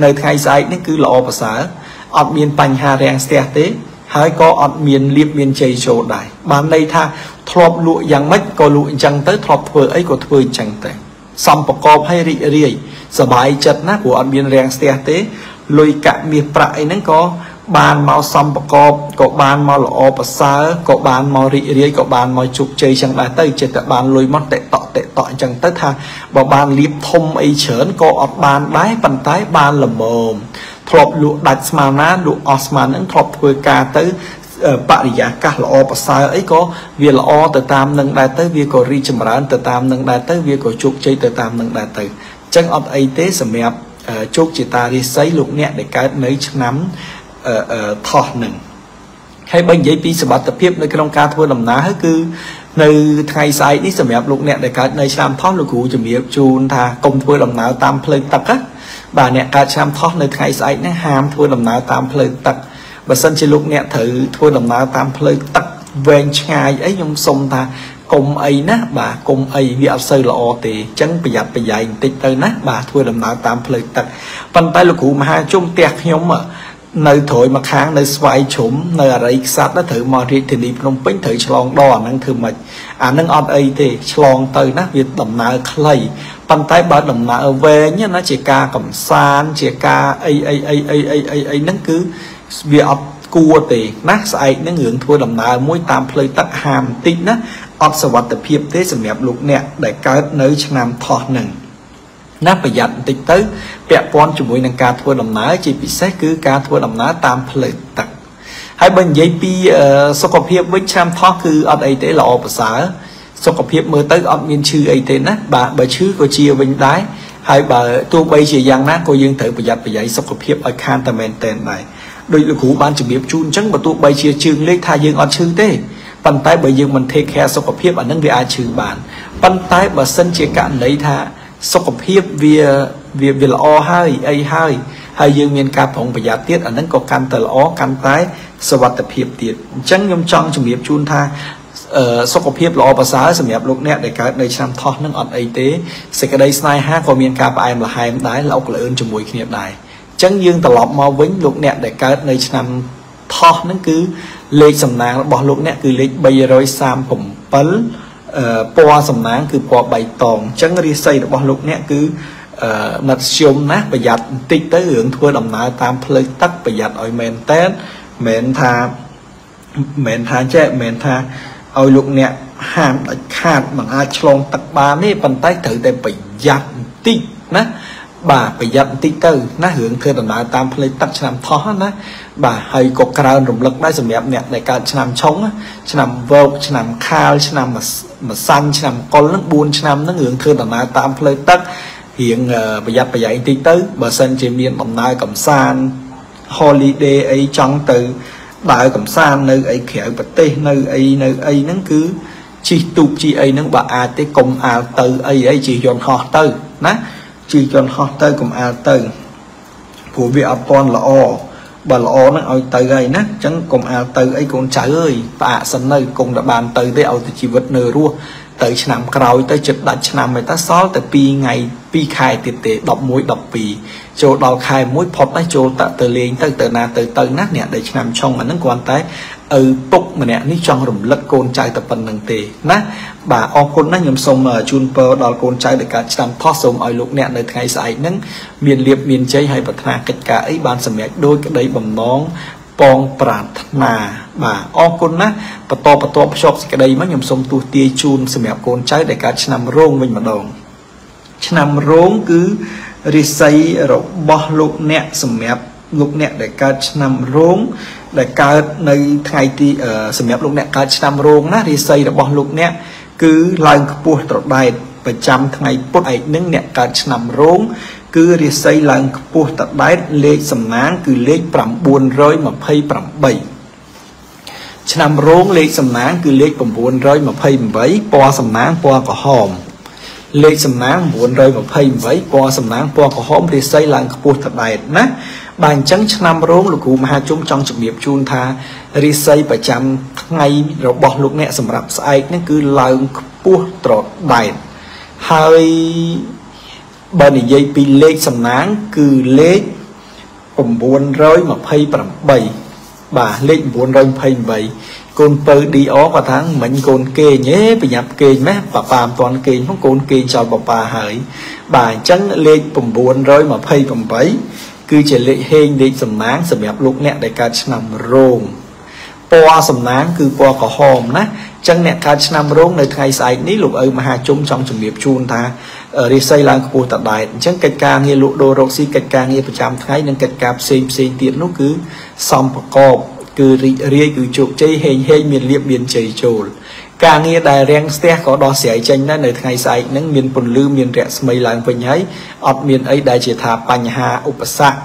នៅថ្ងៃស្អែកនេះគឺល្អប្រសើរអត់មានបញ្ហារាំងស្ទះទេ ហើយក៏អត់មានលៀបមានជ័យចូលដែរបានន័យថាធ្លាប់លក់យ៉ាងម៉េចក៏លក់អញ្ចឹងទៅធ្លាប់ធ្វើអីក៏ធ្វើអញ្ចឹងទៅសំប្រកបឲ្យរីករាយសบายចិត្តណាព្រោះអត់មានរាំងស្ទះទេលុយកាក់មាសប្រាក់អីហ្នឹងក៏បានមកសំប្រកបក៏បានមកល្អប្រសើរក៏បានមករីករាយក៏បានមកជោគជ័យចឹងដែរទៅចិត្តតែបានលុយមកតេតក់តេតក់អញ្ចឹងទៅថាបើបានលៀបធំអីច្រើនក៏អត់បានដែរប៉ុន្តែបានល្មម ធ្លាប់លក់ដាច់ស្មើណាលក់អស់ស្មើនឹងធ្លាប់ធ្វើការទៅបរិយាកាសល្អប្រសើរអីក៏វាល្អទៅតាមនឹងដែរទៅវាក៏រីចម្រើនទៅតាមនឹងដែរទៅវាក៏ជោគជ័យទៅតាមនឹងដែរទៅអញ្ចឹងអត់អីទេសម្រាប់ជោគជាតារិស័យលោកអ្នកដែលកើតនៅឆ្នាំថោះនឹងហើយបើនិយាយពីសមត្ថភាពនៅក្នុងការធ្វើដំណើរគឺនៅថ្ងៃស្អែកនេះសម្រាប់លោកអ្នកដែលកើតនៅឆ្នាំថោះលោកគ្រូជំរាបជូនថាកុំធ្វើដំណើរតាមផ្លូវទឹកណា បាទអ្នកកើតឆ្នាំថោះនៅថ្ងៃស្អែកនេះហាមធ្វើដំណើរតាមផ្លូវទឹកបើសិនជាលោកអ្នកត្រូវធ្វើដំណើរតាមផ្លូវទឹកវែងឆ្ងាយអីខ្ញុំសុំថាកុំអីណាបាទកុំអីវាអត់សូវល្អទេអញ្ចឹងប្រយ័ត្នប្រយែងបន្តិចទៅណាបាទធ្វើដំណើរតាមផ្លូវទឹកប៉ុន្តែលោកគ្រូមហាជុំផ្ទះខ្ញុំនៅត្រួយមកខាងនៅស្វាយជ្រុំនៅអរិយខ្សាត់ត្រូវមករាជធានីភ្នំពេញត្រូវឆ្លងដរអាហ្នឹងធ្វើម៉េចអាហ្នឹងអត់អីទេឆ្លងទៅណាវាដំណើរខ្លី ប៉ុន្តែបើដំណើរវែងណាជាការកំសាន្តជាការអីអីអីអីអីអីអីហ្នឹងគឺវាអត់គួរទេណាស្អែកហ្នឹងរឿងធ្វើដំណើរមួយតាមផ្លូវទឹកហាមបន្តិចណាអត់សវត្ថភាពទេសម្រាប់លោកអ្នកដែលកើតនៅឆ្នាំថោះហ្នឹងណាប្រយ័ត្នបន្តិចទៅពាក់ព័ន្ធជាមួយនឹងការធ្វើដំណើរជាពិសេសគឺការធ្វើដំណើរតាមផ្លូវទឹកហើយបើនិយាយពីសុខភាពវិញឆ្នាំថោះគឺអត់អីទេល្អប្រសើរ សុខភាពមើលទៅអត់មានឈឺអីទេណាបាទបើឈឺក៏ជាវិញដែរហើយបើទោះបីជាយ៉ាងណាក៏យើងត្រូវប្រយ័ត្នប្រយែងសុខភាពឲ្យខានតែមែនតែនដែរដោយលោកគ្រូបានជំរាបជូនអញ្ចឹងបើទោះបីជាជើងលេខថាយើងអត់ឈឺទេប៉ុន្តែបើយើងមិន take care សុខភាពអានឹងវាអាចឈឺបានប៉ុន្តែបើសិនជាករណីថាសុខភាពវាវាវាល្អហើយអីហើយហើយយើងមានការប្រុងប្រយ័ត្នទៀតអានឹងក៏កាន់តែល្អកាន់តែសុវត្ថិភាពទៀតអញ្ចឹងខ្ញុំចង់ជំរាបជូនថា សុខភាពល្អប្រសើរសម្រាប់លោកអ្នកដែលកើតនៅឆ្នាំថោះនឹងអត់អីទេសេចក្តីស្នេហាក៏មានការផ្អែមល្ហែមដែរលោកលឿនជាមួយគ្នាដែរអញ្ចឹងយើងត្រឡប់មកវិញលោកអ្នកដែលកើតនៅឆ្នាំថោះនឹងគឺលេខសំណាងរបស់លោកអ្នកគឺលេខ337ពណ៌សំណាងគឺពណ៌បៃតងអញ្ចឹងរាសីរបស់លោកអ្នកគឺអឺមធ្យមណាប្រយ័ត្នបន្តិចទៅរឿងធ្វើដំណើរតាមផ្លូវទឹកប្រយ័ត្នឲ្យមែនតែនមិនថាមិនថាចេះមិនថា ឲ្យលោកអ្នកហាមដាច់ខាតមិនអាចឆ្លងទឹកបានទេប៉ុន្តែត្រូវតែប្រយ័ត្នបន្តិចណាបាទប្រយ័ត្នបន្តិចទៅណារឿងធ្វើដំណើរតាមផ្លូវទឹកឆ្នាំថោះណាបាទហើយក៏ក្រើនរំលឹកដែរសម្រាប់អ្នកដែលកើតឆ្នាំឆុងឆ្នាំវោកឆ្នាំខាលឆ្នាំម្សាញ់ឆ្នាំកុលហ្នឹង4ឆ្នាំហ្នឹងរឿងធ្វើដំណើរតាមផ្លូវទឹករៀងប្រយ័ត្នប្រយែងតិចទៅបើសិនជាមានដំណើរកំសាន្ត holiday អីចង់ទៅ ដើរកំសាន្តនៅអីក្រៅប្រទេសនៅអីនៅអីហ្នឹងគឺជិះទូកជិះអីហ្នឹងបើអាចទេកុំអាលទៅអីអីជិះយន្តហោះទៅណាជិះយន្តហោះទៅកុំអាលទៅព្រោះវាអត់ពន់ល្អបើល្អហ្នឹងឲ្យទៅហើយណាអញ្ចឹងកុំអាលទៅអីកូនចៅអើយផ្អាកសិននៅគង់តែបានទៅទេឲ្យតែជីវិតនៅរស់ទៅឆ្នាំក្រោយទៅចិត្តដាច់ឆ្នាំឯតាសល់តែ2ថ្ងៃ2ខែទៀតទេ11 12 ចូលដល់ខែ1ផុតហើយចូលតទៅលេងទៅទៅណាទៅទៅណាអ្នកដែលឆ្នាំឆុងអាហ្នឹងគ្រាន់តែឪពុកម្នាក់នេះចង់រំលឹកកូនចៅតែប៉ុណ្្នឹងទេណាបាទអរគុណណាស់ខ្ញុំសូមជូនពរដល់កូនចៅដែលកើតឆ្នាំថោះសូមឲ្យលោកអ្នកនៅថ្ងៃស្អែកហ្នឹងមានលៀបមានជ័យហើយប្រាថ្នាកិច្ចការអីបានសម្រេចដោយក្តីបំណងពងប្រាថ្នាបាទអរគុណណាស់បន្តបន្តភ្ជាប់សេចក្តីមកខ្ញុំសូមទូទាយជូនសម្រាប់កូនចៅដែលកើតឆ្នាំរោងវិញម្ដងឆ្នាំរោងគឺ រិស័យរបស់លោកអ្នកសម្រាប់លោកអ្នកដែលកើតឆ្នាំរោងដែលកើតនៅថ្ងៃទីសម្រាប់លោកអ្នកកើតឆ្នាំរោងណារិស័យរបស់លោកអ្នកគឺឡើងខ្ពស់ត្រដែតប្រចាំថ្ងៃពុធឯកនឹងអ្នកកើតឆ្នាំរោងគឺរាសីឡើងខ្ពស់តដែតលេខសំណាងគឺលេខ928ឆ្នាំរោងលេខសំណាងគឺលេខ928ពណ៌សំណាងពណ៌ក្រហម លេខសំណាង928ពណ៌សំណាងពណ៌ក្រហមរាសីឡើងខ្ពស់តដែតណាបាទអញ្ចឹងឆ្នាំរោងលោកគ្រូមហាជុំចង់ជំរាបជូនថារាសីប្រចាំថ្ងៃរបស់លោកអ្នកសម្រាប់ស្អែកនេះគឺឡើងខ្ពស់ត្រដែតហើយបើនិយាយពីលេខសំណាងគឺលេខ928បាទលេខ928 កូនពៅ DR គាត់ថាមិញកូនគេងហេប្រញាប់គេងម៉េះប៉ាប៉ាមិនទាន់គេងផងកូនគេងចោលប៉ាប៉ាហើយ បាទអញ្ចឹងលេខ928គឺជាលេខហេងលេខសំណាងសម្រាប់លោកអ្នកដែលកើតឆ្នាំរោងពណ៌សំណាងគឺពណ៌ក្រហមណាចឹងអ្នកកើតឆ្នាំរោងនៅថ្ងៃស្អែកនេះលោកឪមហាជុំចង់ជំរាបជូនថារាសីឡើងខ្ពស់តដែតអញ្ចឹងកិច្ចការងារលក់ដូររកស៊ីកិច្ចការងារប្រចាំថ្ងៃនិងកិច្ចការផ្សេងផ្សេងទៀតនោះគឺសំប្រកប គឺរីករាយគឺជោគជ័យហេងហេងមានលៀបមានជ័យចូលការងារដែលរាំងស្ទះក៏ដោះស្រាយចេញដែរនៅថ្ងៃស្អែកហ្នឹងមានពន្លឺមានរស្មីឡើងវិញហើយអត់មានអីដែលជាថាបញ្ហាឧបសគ្គ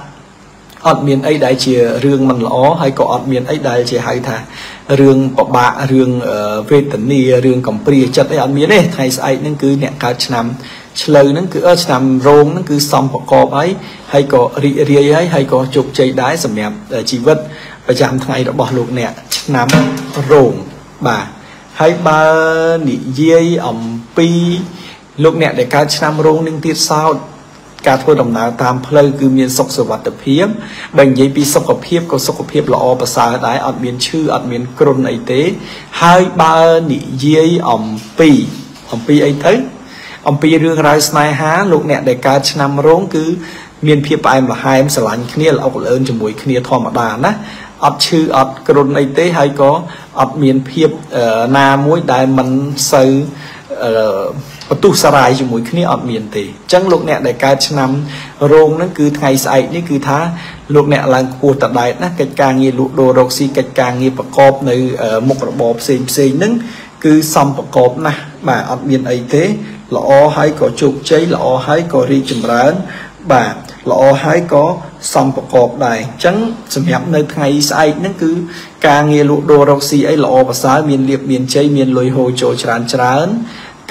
អត់មានអីដែលជារឿងមិនល្អហើយក៏អត់មានអីដែលជាហៅថារឿងពិបាករឿងវេទនារឿងកំព្រាចិត្តអីអត់មានទេថ្ងៃស្អែកហ្នឹងគឺអ្នកកើតឆ្នាំឆ្លូវហ្នឹងគឺឆ្នាំរោងហ្នឹងគឺសំប្រកបហើយហើយក៏រីករាយហើយហើយក៏ជោគជ័យដែរសម្រាប់ជីវិត ប្រចាំថ្ងៃរបស់លោកអ្នកឆ្នាំរោងបាទហើយបើនិយាយអំពីលោកអ្នកដែលកើតឆ្នាំរោងនឹងទៀតសោតការធ្វើដំណើរតាមផ្លូវគឺមានសុខសុវត្ថិភាពបើនិយាយពីសុខភាពក៏សុខភាពល្អប្រសើរដែរអត់មានឈឺអត់មានគ្រុនអីទេ ហើយបើនិយាយអំពីអំពីអីទៅអំពីរឿងរ៉ាវស្នេហាលោកអ្នកដែលកើតឆ្នាំរោងគឺមានភាពផ្អែមល្ហែមស្រឡាញ់គ្នាល្អក់លឿនជាមួយគ្នាធម្មតាណា អត់ឈឺអត់គ្រុនអីទេហើយក៏អត់មានភាពណាមួយដែលមិនសូវបន្ទុះសារាយជាមួយគ្នាអត់មានទេអញ្ចឹងលោកអ្នកដែលកើតឆ្នាំរោងហ្នឹងគឺថ្ងៃស្អែកនេះគឺថាលោកអ្នកឡើងខ្ពស់តដែតណាកិច្ចការងារលក់ដូររកស៊ីកិច្ចការងារប្រកបនៅមុខរបរផ្សេងផ្សេងហ្នឹងគឺសំប្រកបណាស់បាទអត់មានអីទេល្អហើយក៏ជោគជ័យល្អហើយក៏រីកចម្រើនបាទ ល្អហើយក៏សំប្រកបដែរអញ្ចឹងសម្រាប់នៅថ្ងៃស្អែកហ្នឹងគឺការងារលក់ដូររកស៊ីអីល្អប្រសើរមានលៀបមានជ័យមានលុយហូរចូលច្រើនច្រើន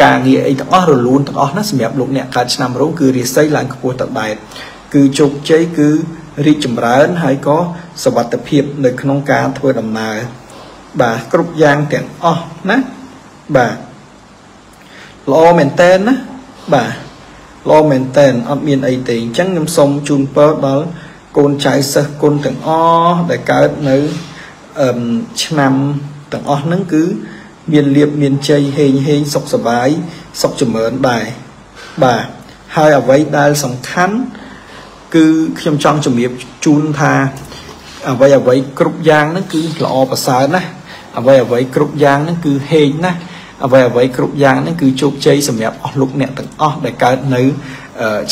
ការងារអីទាំងអស់រលូនទាំងអស់ណាសម្រាប់លោកអ្នកកើតឆ្នាំរោងគឺរាសីឡើងខ្ពស់តបែបគឺជោគជ័យគឺរីកចម្រើនហើយក៏សวัสดิភាពនៅក្នុងការធ្វើដំណើរបាទគ្រប់យ៉ាងទាំងអស់ណាបាទល្អមែនតែនណាបាទ ល្អមែនតែនអត់មានអីទេអញ្ចឹងខ្ញុំសូមជូនពរដល់កូនចៅសិស្សគុណទាំងអស់ដែលកើតនៅអឺឆ្នាំទាំងអស់ហ្នឹងគឺ មានលៀបមានជ័យហេងហេងសុខសប្បាយសុខចម្រើនដែរបាទហើយអ្វីដែលសំខាន់គឺខ្ញុំចង់ជំរាបជូនថាអ្វីអ្វីគ្រប់យ៉ាងហ្នឹងគឺល្អប្រសើរណាស់អ្វីអ្វីគ្រប់យ៉ាងហ្នឹងគឺហេងណាស់ អ្វីអ្វីគ្រប់យ៉ាងហ្នឹងគឺជោគជ័យសម្រាប់អស់លោកអ្នកទាំងអស់ដែលកើតនៅ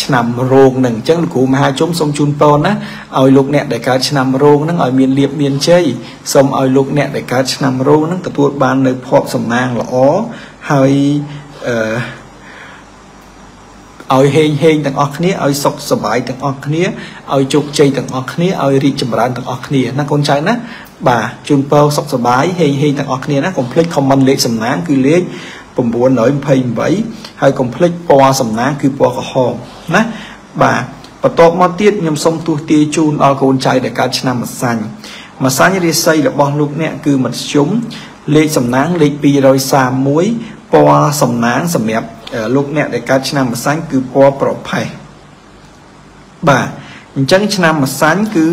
ឆ្នាំរោងនឹងអញ្ចឹងលោកគ្រូមហាជុំសូមជូនពរណាឲ្យលោកអ្នកដែលកើតឆ្នាំរោងនឹងឲ្យមានលៀបមានជ័យសូមឲ្យលោកអ្នកដែលកើតឆ្នាំរោងនឹងទទួលបាននៅភ័ព្វសំណាងល្អហើយអឺ ឲ្យហេងហេងទាំងអស់គ្នាឲ្យសុខសប្បាយទាំងអស់គ្នាឲ្យជោគជ័យទាំងអស់គ្នាឲ្យរីកចម្រើនទាំងអស់គ្នាណាកូនចៅណាបាទជូនពរសុខសប្បាយហេងហេងទាំងអស់គ្នាណាកុំភ្លេចខមមិនលេខសំណាងគឺលេខ928ហើយកុំភ្លេចពណ៌សំណាងគឺពណ៌ក្រហមណាបាទបន្ទាប់មកទៀតខ្ញុំសូមទស្សទាយជូនដល់កូនចៅដែលកើតឆ្នាំម្សាញ់ម្សាញ់រាសីរបស់លោកអ្នកគឺមធ្យមលេខសំណាងលេខ231ពណ៌សំណាងសម្រាប់ លោកអ្នកដែលកើតឆ្នាំម្សាញ់គឺពណ៌ប្រផេះបាទអញ្ចឹងឆ្នាំម្សាញ់គឺ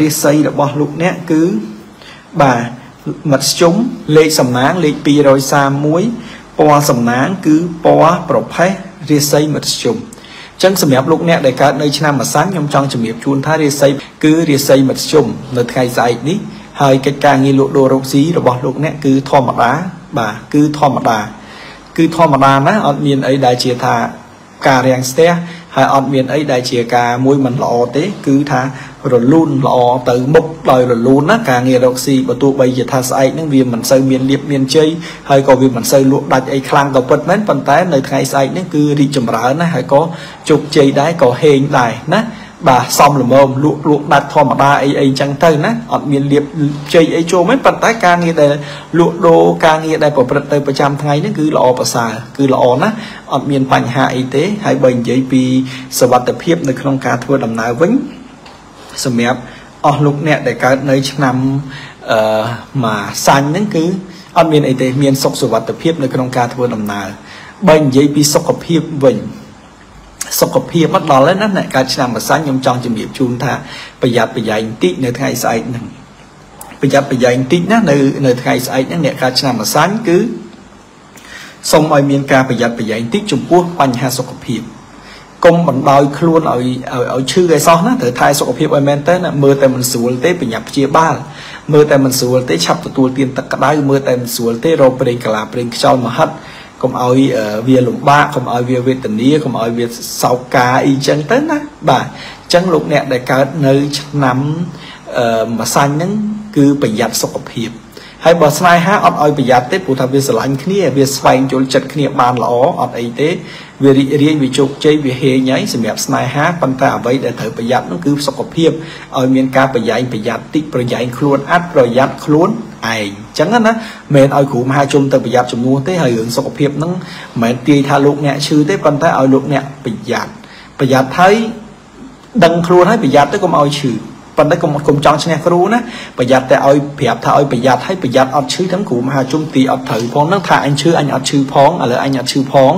រាសីរបស់លោកអ្នកគឺបាទមធ្យមលេខសំណាងលេខ231ពណ៌សំណាងគឺពណ៌ប្រផេះរាសីមធ្យមអញ្ចឹងសម្រាប់លោកអ្នកដែលកើតនៅឆ្នាំម្សាញ់ខ្ញុំចង់ជំរាបជូនថារាសីគឺរាសីមធ្យមនៅថ្ងៃស្អែកនេះហើយកិច្ចការងារលក់ដូររកស៊ីរបស់លោកអ្នកគឺធម្មតាបាទគឺធម្មតា គឺធម្មតាណាអត់មានអីដែលជាថាការរាំងស្ទះហើយអត់មានអីដែលជាការមួយមិនល្អទេ គឺថារលូនល្អទៅមុខដោយរលូនណាការងាររកស៊ីបើទោះបីជាថាស្អែកហ្នឹងវាមិនសូវមានលៀបមានជ័យហើយក៏វាមិនសូវលក់ដាច់អីខ្លាំងក៏ពិតមែនប៉ុន្តែនៅថ្ងៃស្អែកនេះគឺរីកចម្រើនណាហើយក៏ជោគជ័យដែរក៏ហេងដែរណា បាទសំលមមលក់លក់ដាច់ធម្មតាអីអីចឹងទៅណាអត់មានលៀបជ័យអីចូលមែនប៉ុន្តែការងារដែលលក់ដូរការងារដែលប្រព្រឹត្តទៅប្រចាំថ្ងៃនេះគឺល្អប្រសើរគឺល្អណាអត់មានបញ្ហាអីទេហើយបើនិយាយពីសวัสดิភាពនៅក្នុងការធ្វើដំណើរវិញសម្រាប់អស់លោកអ្នកដែលកើតនៅឆ្នាំអឺមួយសាញ់ហ្នឹងគឺអត់មានអីទេមានសុខសុវត្ថិភាពនៅក្នុងការធ្វើដំណើរបើនិយាយពីសុខភាពវិញ សុខភាពមកដល់ហើយណាអ្នកកើតឆ្នាំម្សាញ់ខ្ញុំចង់ជំរាបជូនថាប្រយ័ត្នប្រយែងបន្តិចនៅថ្ងៃស្អែកហ្នឹងប្រយ័ត្នប្រយែងបន្តិចណានៅនៅថ្ងៃស្អែកហ្នឹងអ្នកកើតឆ្នាំម្សាញ់គឺសូមឲ្យមានការប្រយ័ត្នប្រយែងបន្តិចចំពោះបញ្ហាសុខភាពកុំបណ្ដោយខ្លួនឲ្យឲ្យឈឺឲ្យសោះណាត្រូវថែសុខភាពឲ្យមែនតើណាមើលតែមិនស្រួលទេបញ្ញាព្យាបាលមើលតែមិនស្រួលទេឆាប់ទទួលទានទឹកក្តៅមើលតែមិនស្រួលទេរកប្រេងកាឡាប្រេងខ្យល់មហិត កុំឲ្យវាលំបាកកុំឲ្យវាវេទនាកុំឲ្យវាសោកកាអីចឹងទៅណាបាទអញ្ចឹងលោកអ្នកដែលកើតនៅឆ្នាំអឺម្សាញ់ហ្នឹងគឺប្រយ័ត្នសុខភាពហើយបើស្នេហាអត់ឲ្យប្រយ័ត្នទេព្រោះថាវាស្រឡាញ់គ្នាវាស្វែងយល់ចិត្តគ្នាបានល្អអត់អីទេវារីករាយវាជោគជ័យវាហេញហើយសម្រាប់ស្នេហាប៉ុន្តែអ្វីដែលត្រូវប្រយ័ត្ននោះគឺសុខភាពឲ្យមានការប្រយែងប្រយ័ត្នតិចប្រយែងខ្លួនអត់ប្រយ័ត្នខ្លួន ឯងអញ្ចឹងណាមិនឲ្យគ្រូមហាជនទៅប្រយ័ត្នជំនួសទេហើយរឿងសុខភាពហ្នឹងមិនមែនទាយថាលោកអ្នកឈឺទេប៉ុន្តែឲ្យលោកអ្នកប្រយ័ត្នប្រយ័ត្នហើយដឹងខ្លួនហើយប្រយ័ត្នទៅកុំឲ្យឈឺប៉ុន្តែកុំកុំចង់ឈ្នះគ្រូណាប្រយ័ត្នតែឲ្យប្រាប់ថាឲ្យប្រយ័ត្នឲ្យប្រយ័ត្នអត់ឈឺទាំងគ្រូមហាជនទីអត់ត្រូវផងហ្នឹងថាអញឈឺអញអត់ឈឺផងឥឡូវអញអត់ឈឺផង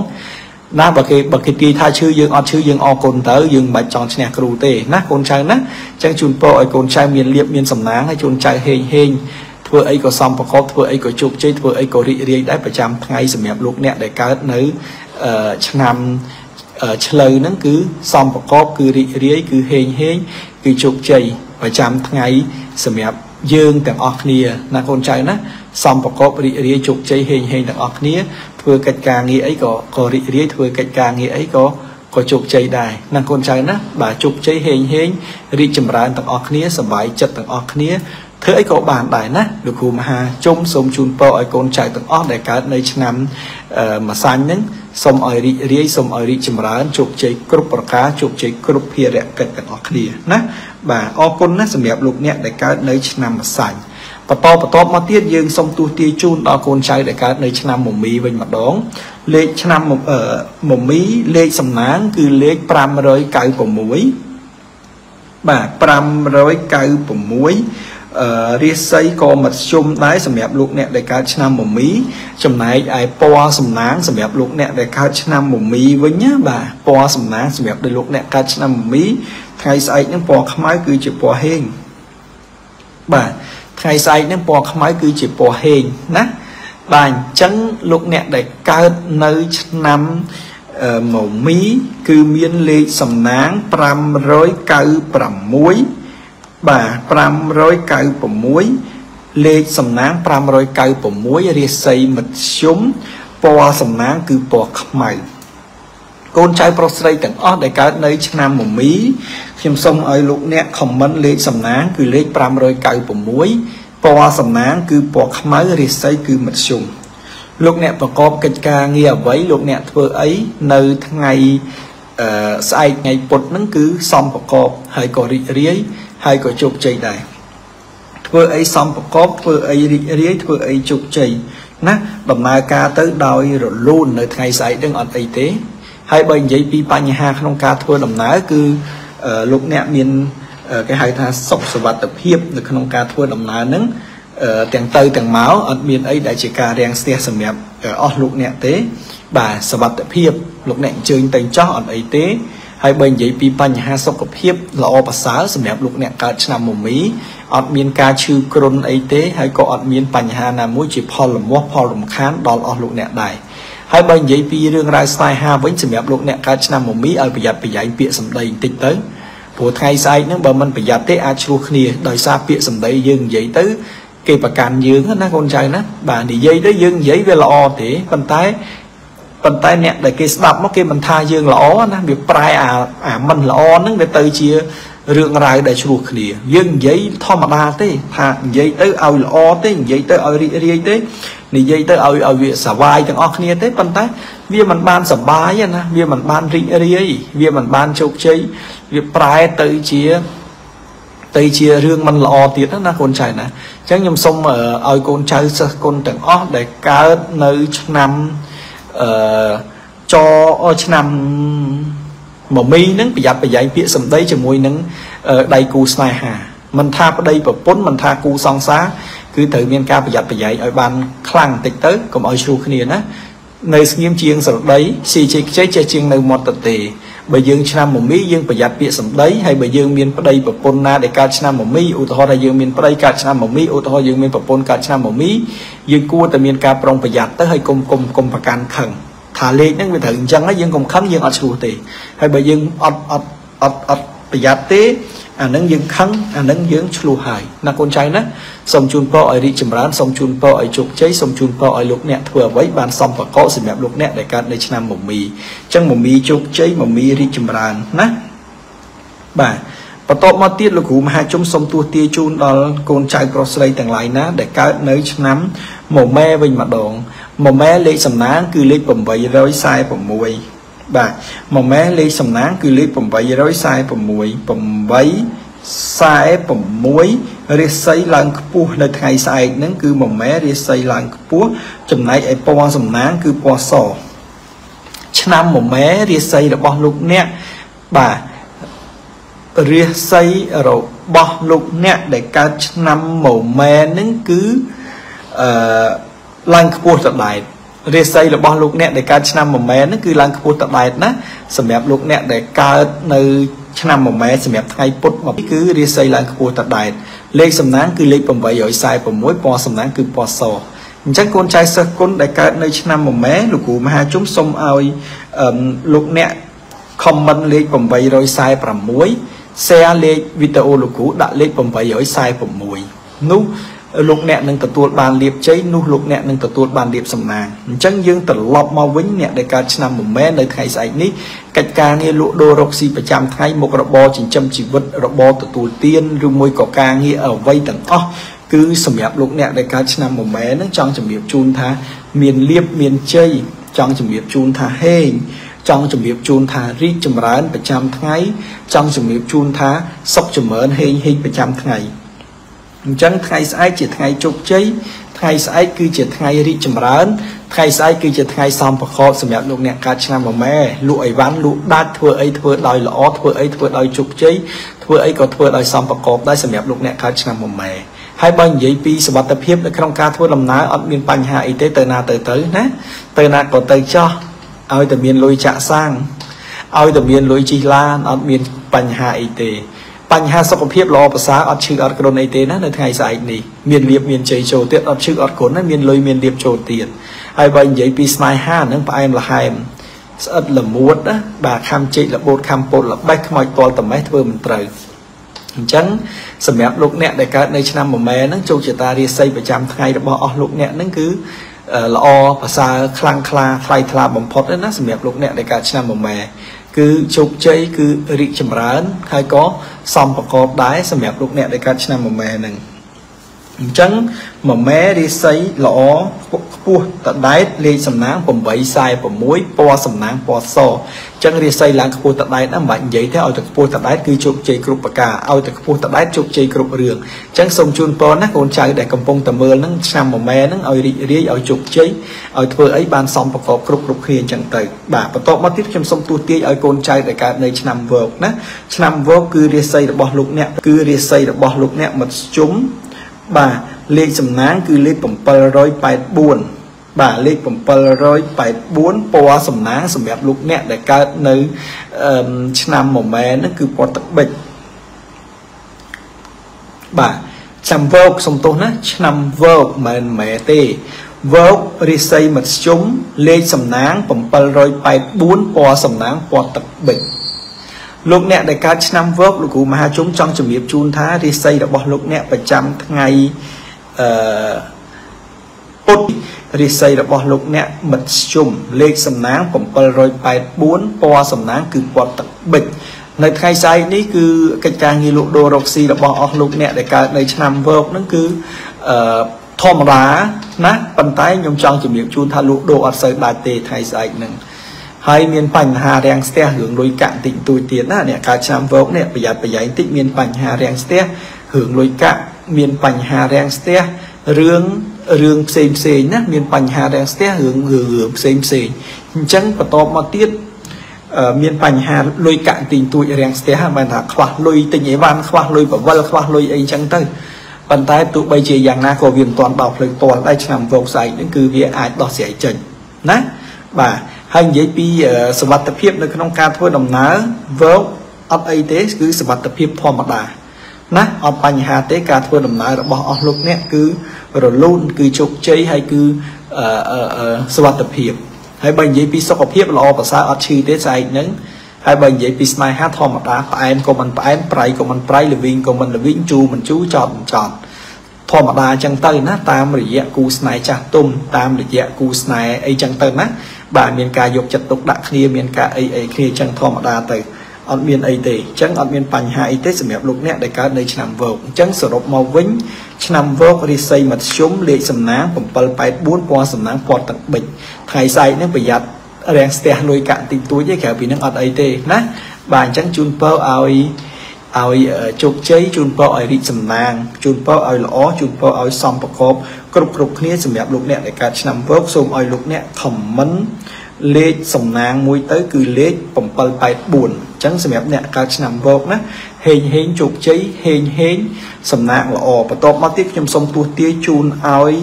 ណាបើគេបើគេទាយថាឈឺយើងអត់ឈឺយើងអរគុណទៅយើងមិនបាច់ចង់ឈ្នះគ្រូទេណាកូនចៅណាអញ្ចឹងជូនពរឲ្យកូនចៅមានលៀបមានសំណាងហើយជូនចៅហេងហេង ធ្វើអីក៏សំប្រកបធ្វើអីក៏ជោគជ័យធ្វើអីក៏រីករាយដែរប្រចាំថ្ងៃសម្រាប់លោកអ្នកដែលកើតនៅឆ្នាំឆ្លូវហ្នឹងគឺសំប្រកបគឺរីករាយគឺហេងហេងគឺជោគជ័យប្រចាំថ្ងៃសម្រាប់យើងទាំងអស់គ្នាណាកូនចៅណាសំប្រកបរីករាយជោគជ័យហេងហេងទាំងអស់គ្នាធ្វើកិច្ចការងារអីក៏ក៏រីករាយធ្វើកិច្ចការងារអីក៏ក៏ជោគជ័យដែរណាកូនចៅណាបាទជោគជ័យហេងហេងរីកចម្រើនទាំងអស់គ្នាសប្បាយចិត្តទាំងអស់គ្នា ធ្វើអីក៏បានដែរណាលោកគ្រូមហាជុំសូមជូនពរឲ្យកូនចៅទាំងអស់ដែលកើតនៅឆ្នាំម្សាញ់ហ្នឹងសូមឲ្យរីករាយសូមឲ្យរីកចម្រើនជោគជ័យគ្រប់ប្រការជោគជ័យគ្រប់ភារកិច្ចទាំងអស់គ្នាណាបាទអរគុណណាសម្រាប់លោកអ្នកដែលកើតនៅឆ្នាំម្សាញ់បន្តបន្តមកទៀតយើងសូមទស្សទាយជូនដល់កូនចៅដែលកើតនៅឆ្នាំមមីវិញម្ដងលេខឆ្នាំមមីលេខសំណាងគឺលេខ596បាទ596អឺ រាសីក៏មធ្យមដែរសម្រាប់លោកអ្នកដែលកើតឆ្នាំមមីចំណែកឯពណ៌សំណាងសម្រាប់លោកអ្នកដែលកើតឆ្នាំមមីវិញណាបាទពណ៌សំណាងសម្រាប់ដល់លោកអ្នកកើតឆ្នាំមមីថ្ងៃស្អែកហ្នឹងពណ៌ខ្មៅគឺជាពណ៌ហេងបាទថ្ងៃស្អែកហ្នឹងពណ៌ខ្មៅគឺជាពណ៌ហេងណាបាទអញ្ចឹងលោកអ្នកដែលកើតនៅឆ្នាំមមីគឺមានលេខសំណាង596 បាទ596លេខសំណាង596រាសីមធ្យមពណ៌សំណាងគឺពណ៌ខ្មៅកូនចៅប្រុសស្រីទាំងអស់ដែលកើតនៅឆ្នាំមមីខ្ញុំសូមឲ្យលោកអ្នកខមមិនលេខសំណាងគឺលេខ596ពណ៌សំណាងគឺពណ៌ខ្មៅរាសីគឺមធ្យមលោកអ្នកប្រកបកិច្ចការងារអ្វីលោកអ្នកធ្វើអីនៅថ្ងៃអឺស្អែកថ្ងៃពុធហ្នឹងគឺសំប្រកបហើយក៏រីករាយ ហើយក៏ជោគជ័យដែរធ្វើអីសំប្រកបធ្វើអីរីករាយធ្វើអីជោគជ័យណាដំណើរការទៅដោយរលូននៅថ្ងៃស្អែកហ្នឹងអត់អីទេហើយបើនិយាយពីបញ្ហាក្នុងការធ្វើដំណើរគឺលោកអ្នកមានគេហៅថាសុខសวัสดิភាពនៅក្នុងការធ្វើដំណើរហ្នឹងទាំងទៅទាំងមកអត់មានអីដែលជាការរាំងស្ទះសម្រាប់អស់លោកអ្នកទេ បាទសวัสดิភាពលោកអ្នកអញ្ជើញទៅចោះអត់អីទេ ហើយបើនិយាយពីបញ្ហាសុខភាពល្អប្រសើរសម្រាប់លោកអ្នកកើតឆ្នាំមមីអត់មានការឈឺគ្រុនអីទេហើយក៏អត់មានបញ្ហាណាមួយជាផលលំមាស់ផលរំខានដល់អស់លោកអ្នកដែរហើយបើនិយាយពីរឿងរ៉ាវស្នេហាវិញសម្រាប់លោកអ្នកកើតឆ្នាំមមីឲ្យប្រយ័ត្នប្រយែងពាក្យសម្ដីបន្តិចទៅព្រោះថ្ងៃស្អែកហ្នឹងបើមិនប្រយ័ត្នទេអាចឆ្លោះគ្នាដោយសារពាក្យសម្ដីយើងនិយាយទៅគេប្រកាន់យើងណាកូនចៅណាបាទនិយាយទៅយើងនិយាយវាល្អទេប៉ុន្តែ ប៉ុន្តែអ្នកដែលគេស្ដាប់មកគេមិនថាយើងល្អណាវាប្រែអាអាមិនល្អហ្នឹងវាទៅជារឿងរ៉ាវដែលឆ្លោះគ្នាយើងនិយាយធម្មតាទេថានិយាយទៅឲ្យល្អទេនិយាយទៅឲ្យរីករាយទេនិយាយទៅឲ្យឲ្យវាសវាយទាំងអស់គ្នាទេប៉ុន្តែវាមិនបានសបាយណាវាមិនបានរីករាយវាមិនបានជោគជ័យវាប្រែទៅជាទៅជារឿងមិនល្អទៀតណាកូនចៅណាអញ្ចឹងខ្ញុំសូមឲ្យកូនចៅសិស្សគុណទាំងអស់ដែលកើតនៅឆ្នាំ អឺចឆ្នាំមមីនឹងប្រយ័ត្នប្រយែងពាក្យសម្ដីជាមួយនឹងដៃគូស្នេហាមិនថាប្តីប្រពន្ធមិនថាគូសង្សារគឺត្រូវមានការប្រយ័ត្នប្រយែងឲ្យបានខ្លាំងបន្តិចទៅកុំឲ្យជ្រុះគ្នាណានៅស្ងៀមជាងស្រដីស៊ីជ័យខ្ចីចេះជាងនៅមាត់ទទេ បើយើងឆ្នាំមមីយើងប្រយ័ត្នពាក្យសម្ដីហើយបើយើងមានប្តីប្រពន្ធណាដែលកើតឆ្នាំមមីឧទាហរណ៍ថាយើងមានប្តីកើតឆ្នាំមមីឧទាហរណ៍យើងមានប្រពន្ធកើតឆ្នាំមមីយើងគួរតែមានការប្រុងប្រយ័ត្នទៅហើយកុំកុំកុំប្រកាន់ខឹងថាលេខហ្នឹងវាត្រូវអញ្ចឹងហើយយើងកុំខឹងយើងអត់ឆ្លោះទេហើយបើយើងអត់អត់អត់អត់ប្រយ័ត្នទេ អានឹងយើងខឹងអានឹងយើងឆ្លោះហើយណាកូនចៅណាសូមជូនពរឲ្យរីកចម្រើនសូមជូនពរឲ្យជោគជ័យសូមជូនពរឲ្យលោកអ្នកធ្វើអ្វីបានសមប្រកបសម្រាប់លោកអ្នកដែលកើតនៅឆ្នាំមមីអញ្ចឹងមមីជោគជ័យមមីរីកចម្រើនណាបាទបន្ទាប់មកទៀតលោកគ្រូមហាជុំសូមទួទាយជូនដល់កូនចៅប្រុសស្រីទាំងឡាយណាដែលកើតនៅឆ្នាំមម៉ែវិញម្ដងមម៉ែលេខសំណាងគឺលេខ846 បាទមម៉ែលេខសំណាងគឺលេខ846 846រាសីឡើងខ្ពស់នៅថ្ងៃស្អែកហ្នឹងគឺមម៉ែរាសីឡើងខ្ពស់ចំណែកឯពណ៌សំណាងគឺពណ៌សឆ្នាំមម៉ែរាសីរបស់លោកអ្នកបាទរាសីរបស់លោកអ្នកដែលកើតឆ្នាំមម៉ែហ្នឹងគឺអឺឡើងខ្ពស់ទៅដែរ រាសីរបស់លោកអ្នកដែលកើតឆ្នាំមមែនហ្នឹងគឺឡើងខ្ពស់តដែតណាសម្រាប់លោកអ្នកដែលកើតនៅឆ្នាំមមែសម្រាប់ថ្ងៃពុធមកគឺរាសីឡើងខ្ពស់តដែតលេខសំណាងគឺលេខ846ពណ៌សំណាងគឺពណ៌សអញ្ចឹងកូនចៅសិស្សគុណដែលកើតនៅឆ្នាំមមែលោកគ្រូមហាជុំសូមឲ្យលោកអ្នក comment លេខ846 share លេខវីដេអូលោកគ្រូដាក់លេខ846នោះ លោកអ្នកនឹងទទួលបានលៀបជ័យនោះលោកអ្នកនឹងទទួលបានលៀបសំណាងអញ្ចឹងយើងត្រឡប់មកវិញអ្នកដែលកើតឆ្នាំមួយមែននៅថ្ងៃស្អែកនេះកិច្ចការងារលក់ដូររកស៊ីប្រចាំថ្ងៃមុខរបរចិញ្ចឹមជីវិតរបរទទួលទានឬមួយក៏ការងារអ្វីទាំងអស់គឺសម្រាប់លោកអ្នកដែលកើតឆ្នាំមួយមែននឹងចង់ជំរាបជូនថា មានលៀបមានជ័យចង់ជំរាបជូនថាហេងចង់ជំរាបជូនថារីកចម្រើនប្រចាំថ្ងៃចង់ជំរាបជូនថាសុខចម្រើនហេងហេងប្រចាំថ្ងៃ អញ្ចឹងថ្ងៃស្អែកជាថ្ងៃជោគជ័យថ្ងៃស្អែកគឺជាថ្ងៃរីកចម្រើនថ្ងៃស្អែកគឺជាថ្ងៃសំប្រកបសម្រាប់លោកអ្នកកើតឆ្នាំមួយម៉ែលក់អីវ៉ាន់លក់ដាច់ធ្វើអីធ្វើដោយល្អធ្វើអីធ្វើដោយជោគជ័យធ្វើអីក៏ធ្វើដោយសំប្រកបដែរសម្រាប់លោកអ្នកកើតឆ្នាំមួយម៉ែហើយបើនិយាយពីសុខភាពនៅក្នុងការធ្វើដំណើរអត់មានបញ្ហាអីទេទៅណាទៅទៅណាទៅណាក៏ទៅចោះឲ្យតែមានលុយចាក់សាំងឲ្យតែមានលុយជិះឡានអត់មានបញ្ហាអីទេ បញ្ហាសុខភាពល្អប្រសើរអត់ឈឺអត់គ្រុនអីទេណានៅថ្ងៃស្អែកនេះមានលៀបមានជ័យចូលទៀតអត់ឈឺអត់គ្រុនណាមានលុយមានលៀបចូលទៀតហើយបើនិយាយពីស្នេហាហ្នឹងផ្អែមល្ហែមស្អិតល្មួតណាបាទខំជែកលបូតខំពោតល្បេះខ្មោចតលតមេះធ្វើមិនត្រូវអញ្ចឹងសម្រាប់លោកអ្នកដែលកើតនៅឆ្នាំមមែហ្នឹងជោគជតារាសីប្រចាំថ្ងៃរបស់អស់លោកអ្នកហ្នឹងគឺល្អប្រសើរខ្លាំងក្លាថ្លៃថ្លាបំផុតណាសម្រាប់លោកអ្នកដែលកើតឆ្នាំមមែ គឺជោគជ័យគឺរីកចម្រើនហើយក៏សំប្រកបដែរសម្រាប់លោកអ្នកដែលកើតឆ្នាំមមែហ្នឹង អញ្ចឹងមួយម៉ែរាសីល្អខ្ពស់តដែតលេខសំណាង846ពណ៌សំណាងពណ៌សអញ្ចឹងរាសីឡើងខ្ពស់តដែតហ្នឹងមិនបាច់និយាយទេឲ្យតែខ្ពស់តដែតគឺជោគជ័យគ្រប់ប្រការឲ្យតែខ្ពស់តដែតជោគជ័យគ្រប់រឿងអញ្ចឹងសូមជូនពរណាកូនចៅដែលកំពុងតែមើលហ្នឹងឆ្នាំមួយម៉ែហ្នឹងឲ្យរីករាយឲ្យជោគជ័យឲ្យធ្វើអីបានសមប្រកបគ្រប់គ្រប់គ្នាអញ្ចឹងទៅបាទបន្តមកទៀតខ្ញុំសូមទូទាយឲ្យកូនចៅដែលកើតនៅឆ្នាំវោកណាឆ្នាំវោកគឺរាសីរបស់លោកអ្នកគឺរាសីរបស់លោកអ្នកមធ្យម បាទលេខសំណាងគឺលេខ784បាទលេខ784ពណ៌សំណាងសម្រាប់លោកអ្នកដែលកើតនៅឆ្នាំមួយម៉ែហ្នឹងគឺពណ៌ទឹកប៊ិចបាទឆ្នាំវោកសំទោសណាឆ្នាំវោកមិនមែនទេវោករិស័យមធ្យមលេខសំណាង784ពណ៌សំណាងពណ៌ទឹកប៊ិច លោកអ្នកដែលកើតឆ្នាំវោកលោកគ្រូមហាជុំចង់ជំរាបជូនថារិស័យរបស់លោកអ្នកប្រចាំថ្ងៃអឺពុទ្ធរិស័យរបស់លោកអ្នកមធ្យមលេខសំណាង784ពណ៌សំណាងគឺពណ៌ទឹកប៊ិចនៅថ្ងៃស្អែកនេះគឺកិច្ចការងារលក់ដូររកស៊ីរបស់អស់លោកអ្នកដែលកើតនៅឆ្នាំវោកហ្នឹងគឺអឺធម្មតាណាប៉ុន្តែខ្ញុំចង់ជំរាបជូនថាលក់ដូរអត់សូវដាច់ទេថ្ងៃស្អែកហ្នឹង ហើយមានបញ្ហារាំងស្ទះរឿងលុយកាក់តិចតួចទៀតណាអ្នកកើតឆ្នាំវោកនេះប្រយ័ត្នប្រយែងតិចមានបញ្ហារាំងស្ទះរឿងលុយកាក់មានបញ្ហារាំងស្ទះរឿងរឿងផ្សេងផ្សេងណាមានបញ្ហារាំងស្ទះរឿងរឿងផ្សេងផ្សេងអញ្ចឹងបន្ទាប់មកទៀតមានបញ្ហាលុយកាក់ទីងទួចរាំងស្ទះបានថាខ្វះលុយទិញអីវ៉ាន់ខ្វះលុយបវលខ្វះលុយអីចឹងទៅប៉ុន្តែទោះបីជាយ៉ាងណាក៏វាមិនទាន់ដល់ផ្លូវទាល់ដែរឆ្នាំវោកស្អែកហ្នឹងគឺវាអាចដោះស្រាយចេញណាបាទ ហើយនិយាយពីសវត្ថភាព នៅក្នុងការធ្វើដំណើរ work អត់អីទេគឺសវត្ថភាពធម្មតាណាអត់បញ្ហាទេការធ្វើដំណើររបស់អស់លោកអ្នកគឺរលូនគឺជោគជ័យហើយគឺសវត្ថភាពហើយបើនិយាយពីសុខភាពល្អប្រសើរអត់ឈឺទេស្អែកហ្នឹងហើយបើនិយាយពីស្នេហាធម្មតាផ្អែមក៏មិនផ្អែមប្រៃក៏មិនប្រៃល្វីងក៏មិនល្វីងជូរមិនជូរចត់មិនចត់ធម្មតាអញ្ចឹងទៅណាតាមរយៈគូស្នេហ៍ចាស់ទុំតាមរយៈគូស្នេហ៍អីចឹងទៅណា បាទមានការយកចិត្តទុកដាក់គ្នាមានការអីអីគ្នាចឹងធម្មតាទៅអត់មានអីទេអញ្ចឹងអត់មានបញ្ហាអីទេសម្រាប់លោកអ្នកដែលកើតនៅឆ្នាំវោកអញ្ចឹងសរុបមកវិញឆ្នាំវោករិស័យមធ្យមលេខសំណាង784ពណ៌សំណាងពណ៌ទឹកប៊ិចថ្ងៃស្អែកនេះប្រយ័ត្នរាំងស្ទះលុយកាក់ទីទួចទេក្រៅពីនឹងអត់អីទេណាបាទអញ្ចឹងជូនពរឲ្យ ឲ្យជោគជ័យជូនពរឲ្យរីកសំណាងជូនពរឲ្យល្អជូនពរឲ្យសំប្រកបគ្រប់គ្រប់គ្នាសម្រាប់លោកអ្នកដែលកើតឆ្នាំវោកសូមឲ្យលោកអ្នកខមមិនលេខសំណាងមួយទៅ គឺលេខ784អញ្ចឹងសម្រាប់អ្នកកើតឆ្នាំវោកណាហេងហេងជោគជ័យហេងហេងសំណាងល្អបន្ទាប់មកទៀតខ្ញុំសូមទោះទាយជូនឲ្យ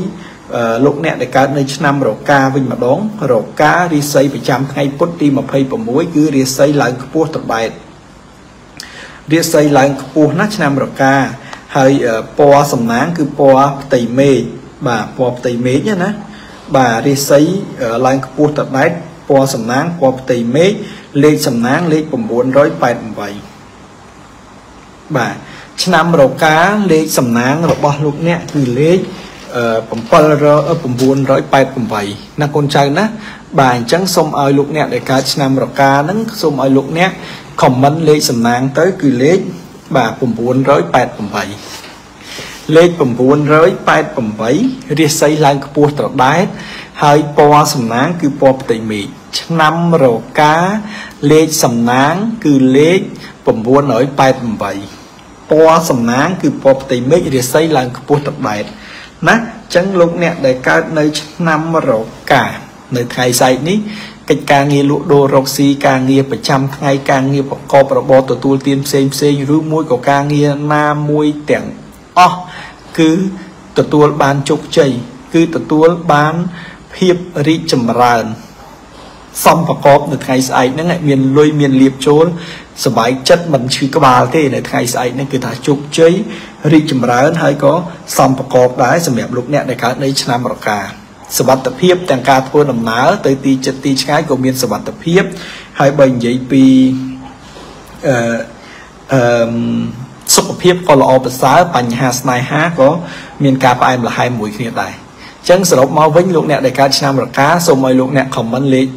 លោកអ្នកដែលកើតនៅឆ្នាំរកាវិញម្ដងរការាសីប្រចាំថ្ងៃពុទ្ធទី26គឺរាសីឡើងខ្ពស់ត្របែត រាសីឡើងខ្ពស់ណាស់ឆ្នាំរកាហើយពណ៌សំណាងគឺពណ៌ផ្ទៃមេឃបាទពណ៌ផ្ទៃមេឃណាបាទរាសីឡើងខ្ពស់តដែតពណ៌សំណាងពណ៌ផ្ទៃមេឃលេខសំណាងលេខ988បាទឆ្នាំរកាលេខសំណាងរបស់លោកអ្នកគឺលេខ7988ណាកូនចៅណាបាទអញ្ចឹងសូមឲ្យលោកអ្នកដែលកើតឆ្នាំរកាហ្នឹងសូមឲ្យលោកអ្នក ខមមិនលេខសំណាងទៅគឺលេខបាទ988លេខ988រាសីឡើងខ្ពស់ត្រដែតហើយពណ៌សំណាងគឺពណ៌ផ្ទៃមេឃឆ្នាំរកាលេខសំណាងគឺលេខ988ពណ៌សំណាងគឺពណ៌ផ្ទៃមេឃរាសីឡើងខ្ពស់ត្រដែតណាអញ្ចឹងលោកអ្នកដែលកើតនៅឆ្នាំរកានៅថ្ងៃស្អែកនេះ កិច្ចការងារលក់ដូររកស៊ីការងារប្រចាំថ្ងៃការងារប្រកបរបរទទួលទានផ្សេងផ្សេងឬមួយក៏ការងារណាមួយទាំងអស់គឺទទួលបានជោគជ័យគឺទទួលបានភាពរីកចម្រើនសំប្រកបនៅថ្ងៃស្អែកហ្នឹងមានលុយមានលៀបចូលសុបាយចិត្តមិនឈឺក្បាលទេនៅថ្ងៃស្អែកហ្នឹងគឺថាជោគជ័យរីកចម្រើនហើយក៏សំប្រកបដែរសម្រាប់លោកអ្នកដែលកើតនៅឆ្នាំរកា សវត្ថភាពទាំងការធ្វើដំណើរទៅទីចិត្តទីឆ្ងាយក៏មានសវត្ថភាពហើយបើនិយាយពីអឺអឺសុខភាពក៏ល្អប្រសើរបញ្ហាស្នេហាក៏មានការផ្អែមល្ហែមមួយគ្នាដែរ ចឹងសរុបមកវិញលោកអ្នកដែលកើតឆ្នាំរកាសូមឲ្យលោកអ្នកខមមិនលេខ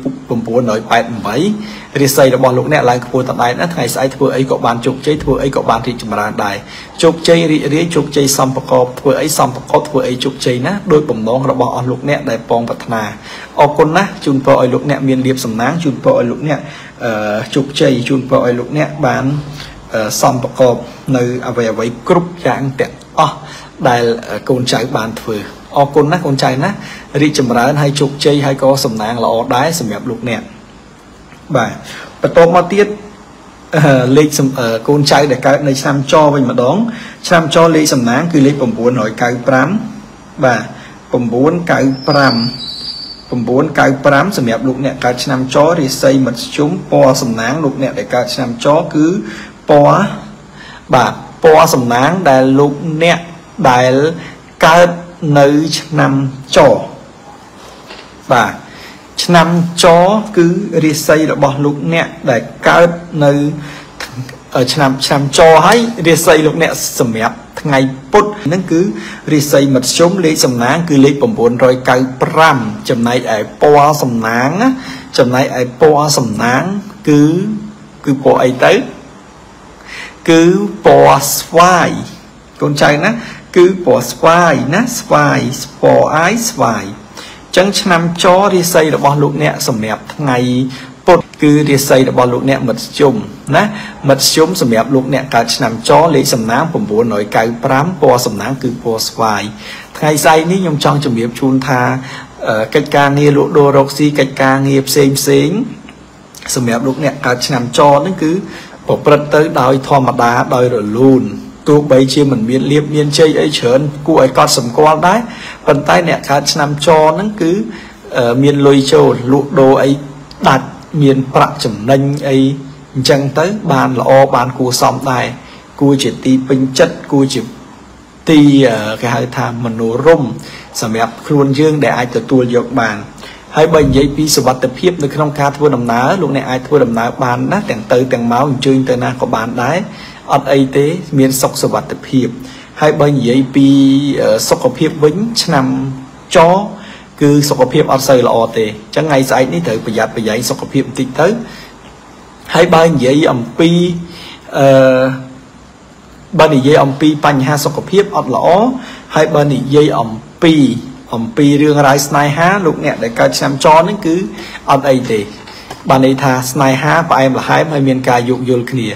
988រាសីរបស់លោកអ្នកឡើងខ្ពស់តដែតណាថ្ងៃស្អែកធ្វើអីក៏បានជោគជ័យធ្វើអីក៏បានរីកចម្រើនដែរជោគជ័យរីករាយជោគជ័យសំប្រកបធ្វើអីសំប្រកបធ្វើអីជោគជ័យណាដោយបំណងរបស់អស់លោកអ្នកដែលពងប្រាថ្នាអរគុណណាជូនពរឲ្យលោកអ្នកមានលៀបសំណាងជូនពរឲ្យលោកអ្នកជោគជ័យជូនពរឲ្យលោកអ្នកបានសំប្រកបនៅអ្វីអ្វីគ្រប់យ៉ាងទាំងអស់ដែលកូនចៅបានធ្វើ អរគុណណាកូនចៅណារីកចម្រើនហើយជោគជ័យហើយក៏សំណាងល្អដែរសម្រាប់លោកអ្នកបាទបន្ទាប់មកទៀតលេខកូនចៅដែលកើតនៅឆ្នាំចវិញម្ដងឆ្នាំចលេខសំណាងគឺលេខ995បាទ995 995សម្រាប់លោកអ្នកកើតឆ្នាំចរាសីមធ្យមពណ៌សំណាងលោកអ្នកដែលកើតឆ្នាំចគឺពណ៌បាទពណ៌សំណាងដែលលោកអ្នកដែលកើត នៅឆ្នាំចបាទឆ្នាំចគឺរាសីរបស់លោកអ្នកដែលកើតនៅឆ្នាំឆ្នាំចហើយរាសីលោកអ្នកសម្រាប់ថ្ងៃពុធហ្នឹងគឺរាសីមធ្យមលេខសំណាងគឺលេខ995ចំណែកឯពណ៌សំណាងចំណែកឯពណ៌សំណាងគឺគឺពណ៌អីទៅគឺពណ៌ស្វាយកូនចៅណា គឺពណ៌ស្វាយណាស្វាយពណ៌អាយស្វាយចឹងឆ្នាំចរាសីរបស់លោកអ្នកសម្រាប់ថ្ងៃពុទ្ធគឺរាសីរបស់លោកអ្នកមធ្យមណាមធ្យមសម្រាប់លោកអ្នកកើតឆ្នាំចលេខសំណាង995ពណ៌សំណាងគឺពណ៌ស្វាយថ្ងៃស្អែកនេះខ្ញុំចង់ជម្រាបជូនថាកិច្ចការងារលក់ដូររកស៊ីកិច្ចការងារផ្សេងផ្សេងសម្រាប់លោកអ្នកកើតឆ្នាំចហ្នឹងគឺប្រព្រឹត្តទៅដោយធម្មតាដោយរលូន ទោះបីជាមិនមានលៀបមានជ័យអីច្រើនគួរឲ្យកត់សម្គាល់ដែរប៉ុន្តែអ្នកកើតឆ្នាំចហ្នឹងគឺមានលុយចូលលក់ដូរអីដាច់មានប្រាក់ចំណេញអីអញ្ចឹងទៅបានល្អបានគួរសមដែរគួរជាទីពេញចិត្តគួរជាទីគេហៅថាមនោរមសម្រាប់ខ្លួនយើងដែលអាចទទួលយកបានហើយបើនិយាយពីសុវត្ថិភាពនៅក្នុងការធ្វើដំណើរលោកអ្នកអាចធ្វើដំណើរបានណាទាំងទៅទាំងមកអញ្ជើញទៅណាក៏បានដែរ អត់អីទេមានសុខសុវត្ថិភាព ហើយបើនិយាយពីសុខភាពវិញឆ្នាំចគឺសុខភាពអត់សូវល្អទេអញ្ចឹងថ្ងៃស្អែកនេះត្រូវប្រយ័ត្នប្រយែងសុខភាពបន្តិចទៅហើយបើនិយាយអំពីអឺបើនិយាយអំពីបញ្ហាសុខភាពអត់ល្អហើយបើនិយាយអំពីអំពីរឿងរ៉ាវស្នេហាលោកអ្នកដែលកើតឆ្នាំចនេះគឺអត់អីទេបានន័យថាស្នេហាផ្អែមល្ហែមហើយមានការយោគយល់គ្នា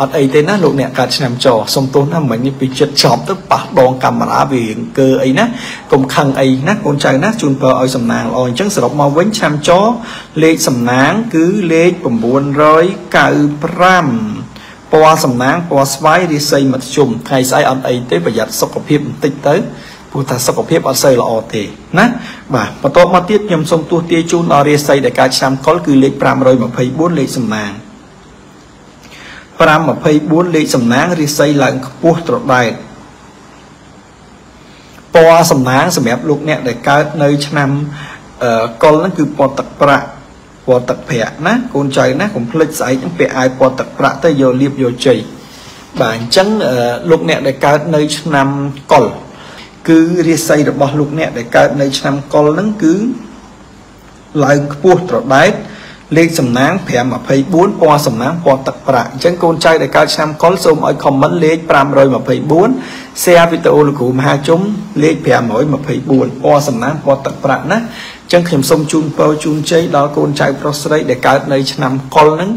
អត់អីទេណាលោកអ្នកកើតឆ្នាំចសុំទោសណាមិញនេះពីចិត្តចប់ទៅប៉ះដងកាមេរ៉ាវារៀងកើអីណាកុំខឹងអីណាកូនចៅណាជូនពរឲ្យសំណាងល្អអញ្ចឹងសរុបមកវិញឆ្នាំចលេខសំណាងគឺលេខ995ពណ៌សំណាងពណ៌ស្វាយរាសីមធ្យមថ្ងៃស្អែកអត់អីទេប្រយ័ត្នសុខភាពបន្តិចទៅព្រោះថាសុខភាពអត់សូវល្អទេណាបាទបន្ទាប់មកទៀតខ្ញុំសូមទស្សទាយជូនដល់រាសីដែលកើតឆ្នាំកុលគឺលេខ524លេខសំណាង 524លេខសំណាងរាសីឡើងខ្ពស់ត្រដែតពណ៌សំណាងសម្រាប់លោកអ្នកដែលកើតនៅឆ្នាំកុលហ្នឹងគឺពណ៌ទឹកប្រាក់ពណ៌ទឹកប្រាក់ណាកូនចៅណាកុំភ្លេចស្អែកហ្នឹងពាក់អាវពណ៌ទឹកប្រាក់ទៅយកលៀបយកជ័យបាទអញ្ចឹងលោកអ្នកដែលកើតនៅឆ្នាំកុលគឺរាសីរបស់លោកអ្នកដែលកើតនៅឆ្នាំកុលហ្នឹងគឺឡើងខ្ពស់ត្រដែត លេខសំណាង524ពណ៌សំណាងពណ៌ទឹកប្រាក់អញ្ចឹងកូនចៅដែលកើតឆ្នាំកុលសូមឲ្យ comment លេខ524 share វីដេអូលោកគ្រូមហាជុំលេខ524ពណ៌សំណាងពណ៌ទឹកប្រាក់ណាអញ្ចឹងខ្ញុំសូមជូនពរជូនជ័យដល់កូនចៅប្រុសស្រីដែលកើតនៅឆ្នាំកុលហ្នឹង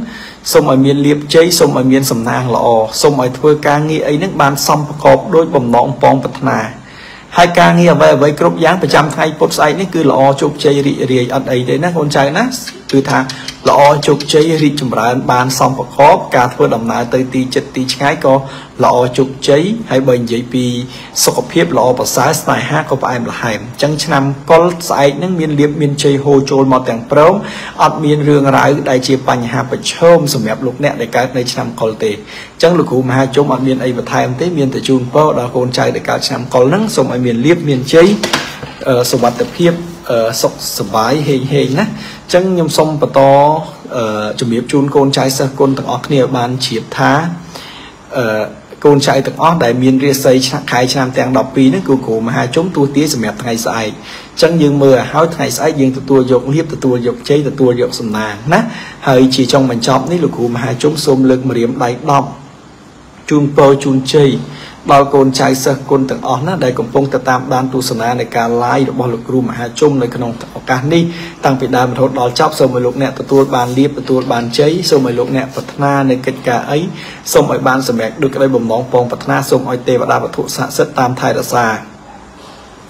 សូមឲ្យមានលៀបជ័យសូមឲ្យមានសំណាងល្អសូមឲ្យធ្វើការងារអីហ្នឹងបានសមប្រកបដោយបំណងពងប្រាថ្នាហើយការងារអ្វីអ្វីគ្រប់យ៉ាងប្រចាំថ្ងៃពុទ្ធស្អែកនេះគឺល្អជោគជ័យរីករាយអត់អីទេណាកូនចៅណា គឺថាល្អជោគជ័យរីកចម្រើន បានសំប្រកបការធ្វើដំណើរទៅទីចិត្តទីឆ្ងាយក៏ល្អជោគជ័យហើយបើនិយាយពីសុខភាពល្អប្រសើរស្នេហាក៏ផ្អែមល្ហែមអញ្ចឹងឆ្នាំកុលស្អែកហ្នឹងមានលៀបមានជ័យហូរចូលមកទាំងព្រមអត់មានរឿងរ៉ាវដែលជាបញ្ហាប្រឈមសម្រាប់លោកអ្នកដែលកើតនៅឆ្នាំកុលទេអញ្ចឹងលោកគ្រូមហាជុំអត់មានអីបន្ថែមទេមានតែជូនពរដល់កូនចៅដែលកើតឆ្នាំកុលហ្នឹងសូមឲ្យមានលៀបមានជ័យសុវត្ថិភាពសុខសប្បាយហេងហេងណាអញ្ចឹងខ្ញុំសូមបន្តជំរាបជូនកូនចៅសិស្សគុណទាំងអស់គ្នាបានជ្រាបថាអឺកូនចៅទាំងអស់ដែលមានរាសីឆ្នាំខែឆ្នាំទាំង12ហ្នឹងគឺគ្រូមហាជុំទួទាសម្រាប់ថ្ងៃស្អែកអញ្ចឹងយើងមើលឲ្យហើយថ្ងៃស្អែកយើងទទួលយកលៀបទទួលយកជ័យទទួលយកសំណាងណាហើយជាចុងបញ្ចប់នេះលោកគ្រូមហាជុំសូមលើកម្រាមដៃ10ជូនពរជូនជ័យ ដល់កូនចៅសិស្សគុណទាំងអស់ណាដែលកំពុងទៅតាមដានទស្សនានៃការ live របស់លោកគ្រូមហាជុំនៅក្នុងឱកាសនេះតាំងពីដើមរហូតដល់ចប់សូមឲ្យលោកអ្នកទទួលបានលៀបទទួលបានជ័យសូមឲ្យលោកអ្នកប្រាថ្នានៅកិច្ចការអីសូមឲ្យបានសម្រេចដូចក្តីបំណងពងប្រាថ្នាសូមឲ្យទេវតាវត្ថុស័ក្តិសិទ្ធិតាមថែរក្សា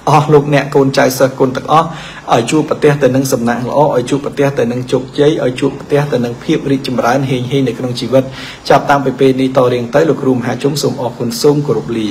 អស់លោកអ្នកកូនចៅសិស្សគុណទាំងអស់ឲ្យជួបប្រទេសទៅនឹងសំណាក់ល្អឲ្យជួបប្រទេសទៅនឹងជោគជ័យឲ្យជួបប្រទេសទៅនឹងភាពរីកចម្រើនហេងហេងនៅក្នុងជីវិតចាប់តាំងពីពេលនេះតរៀងទៅលោកគ្រូមហាជុំសូមអរគុណសូមគោរពលា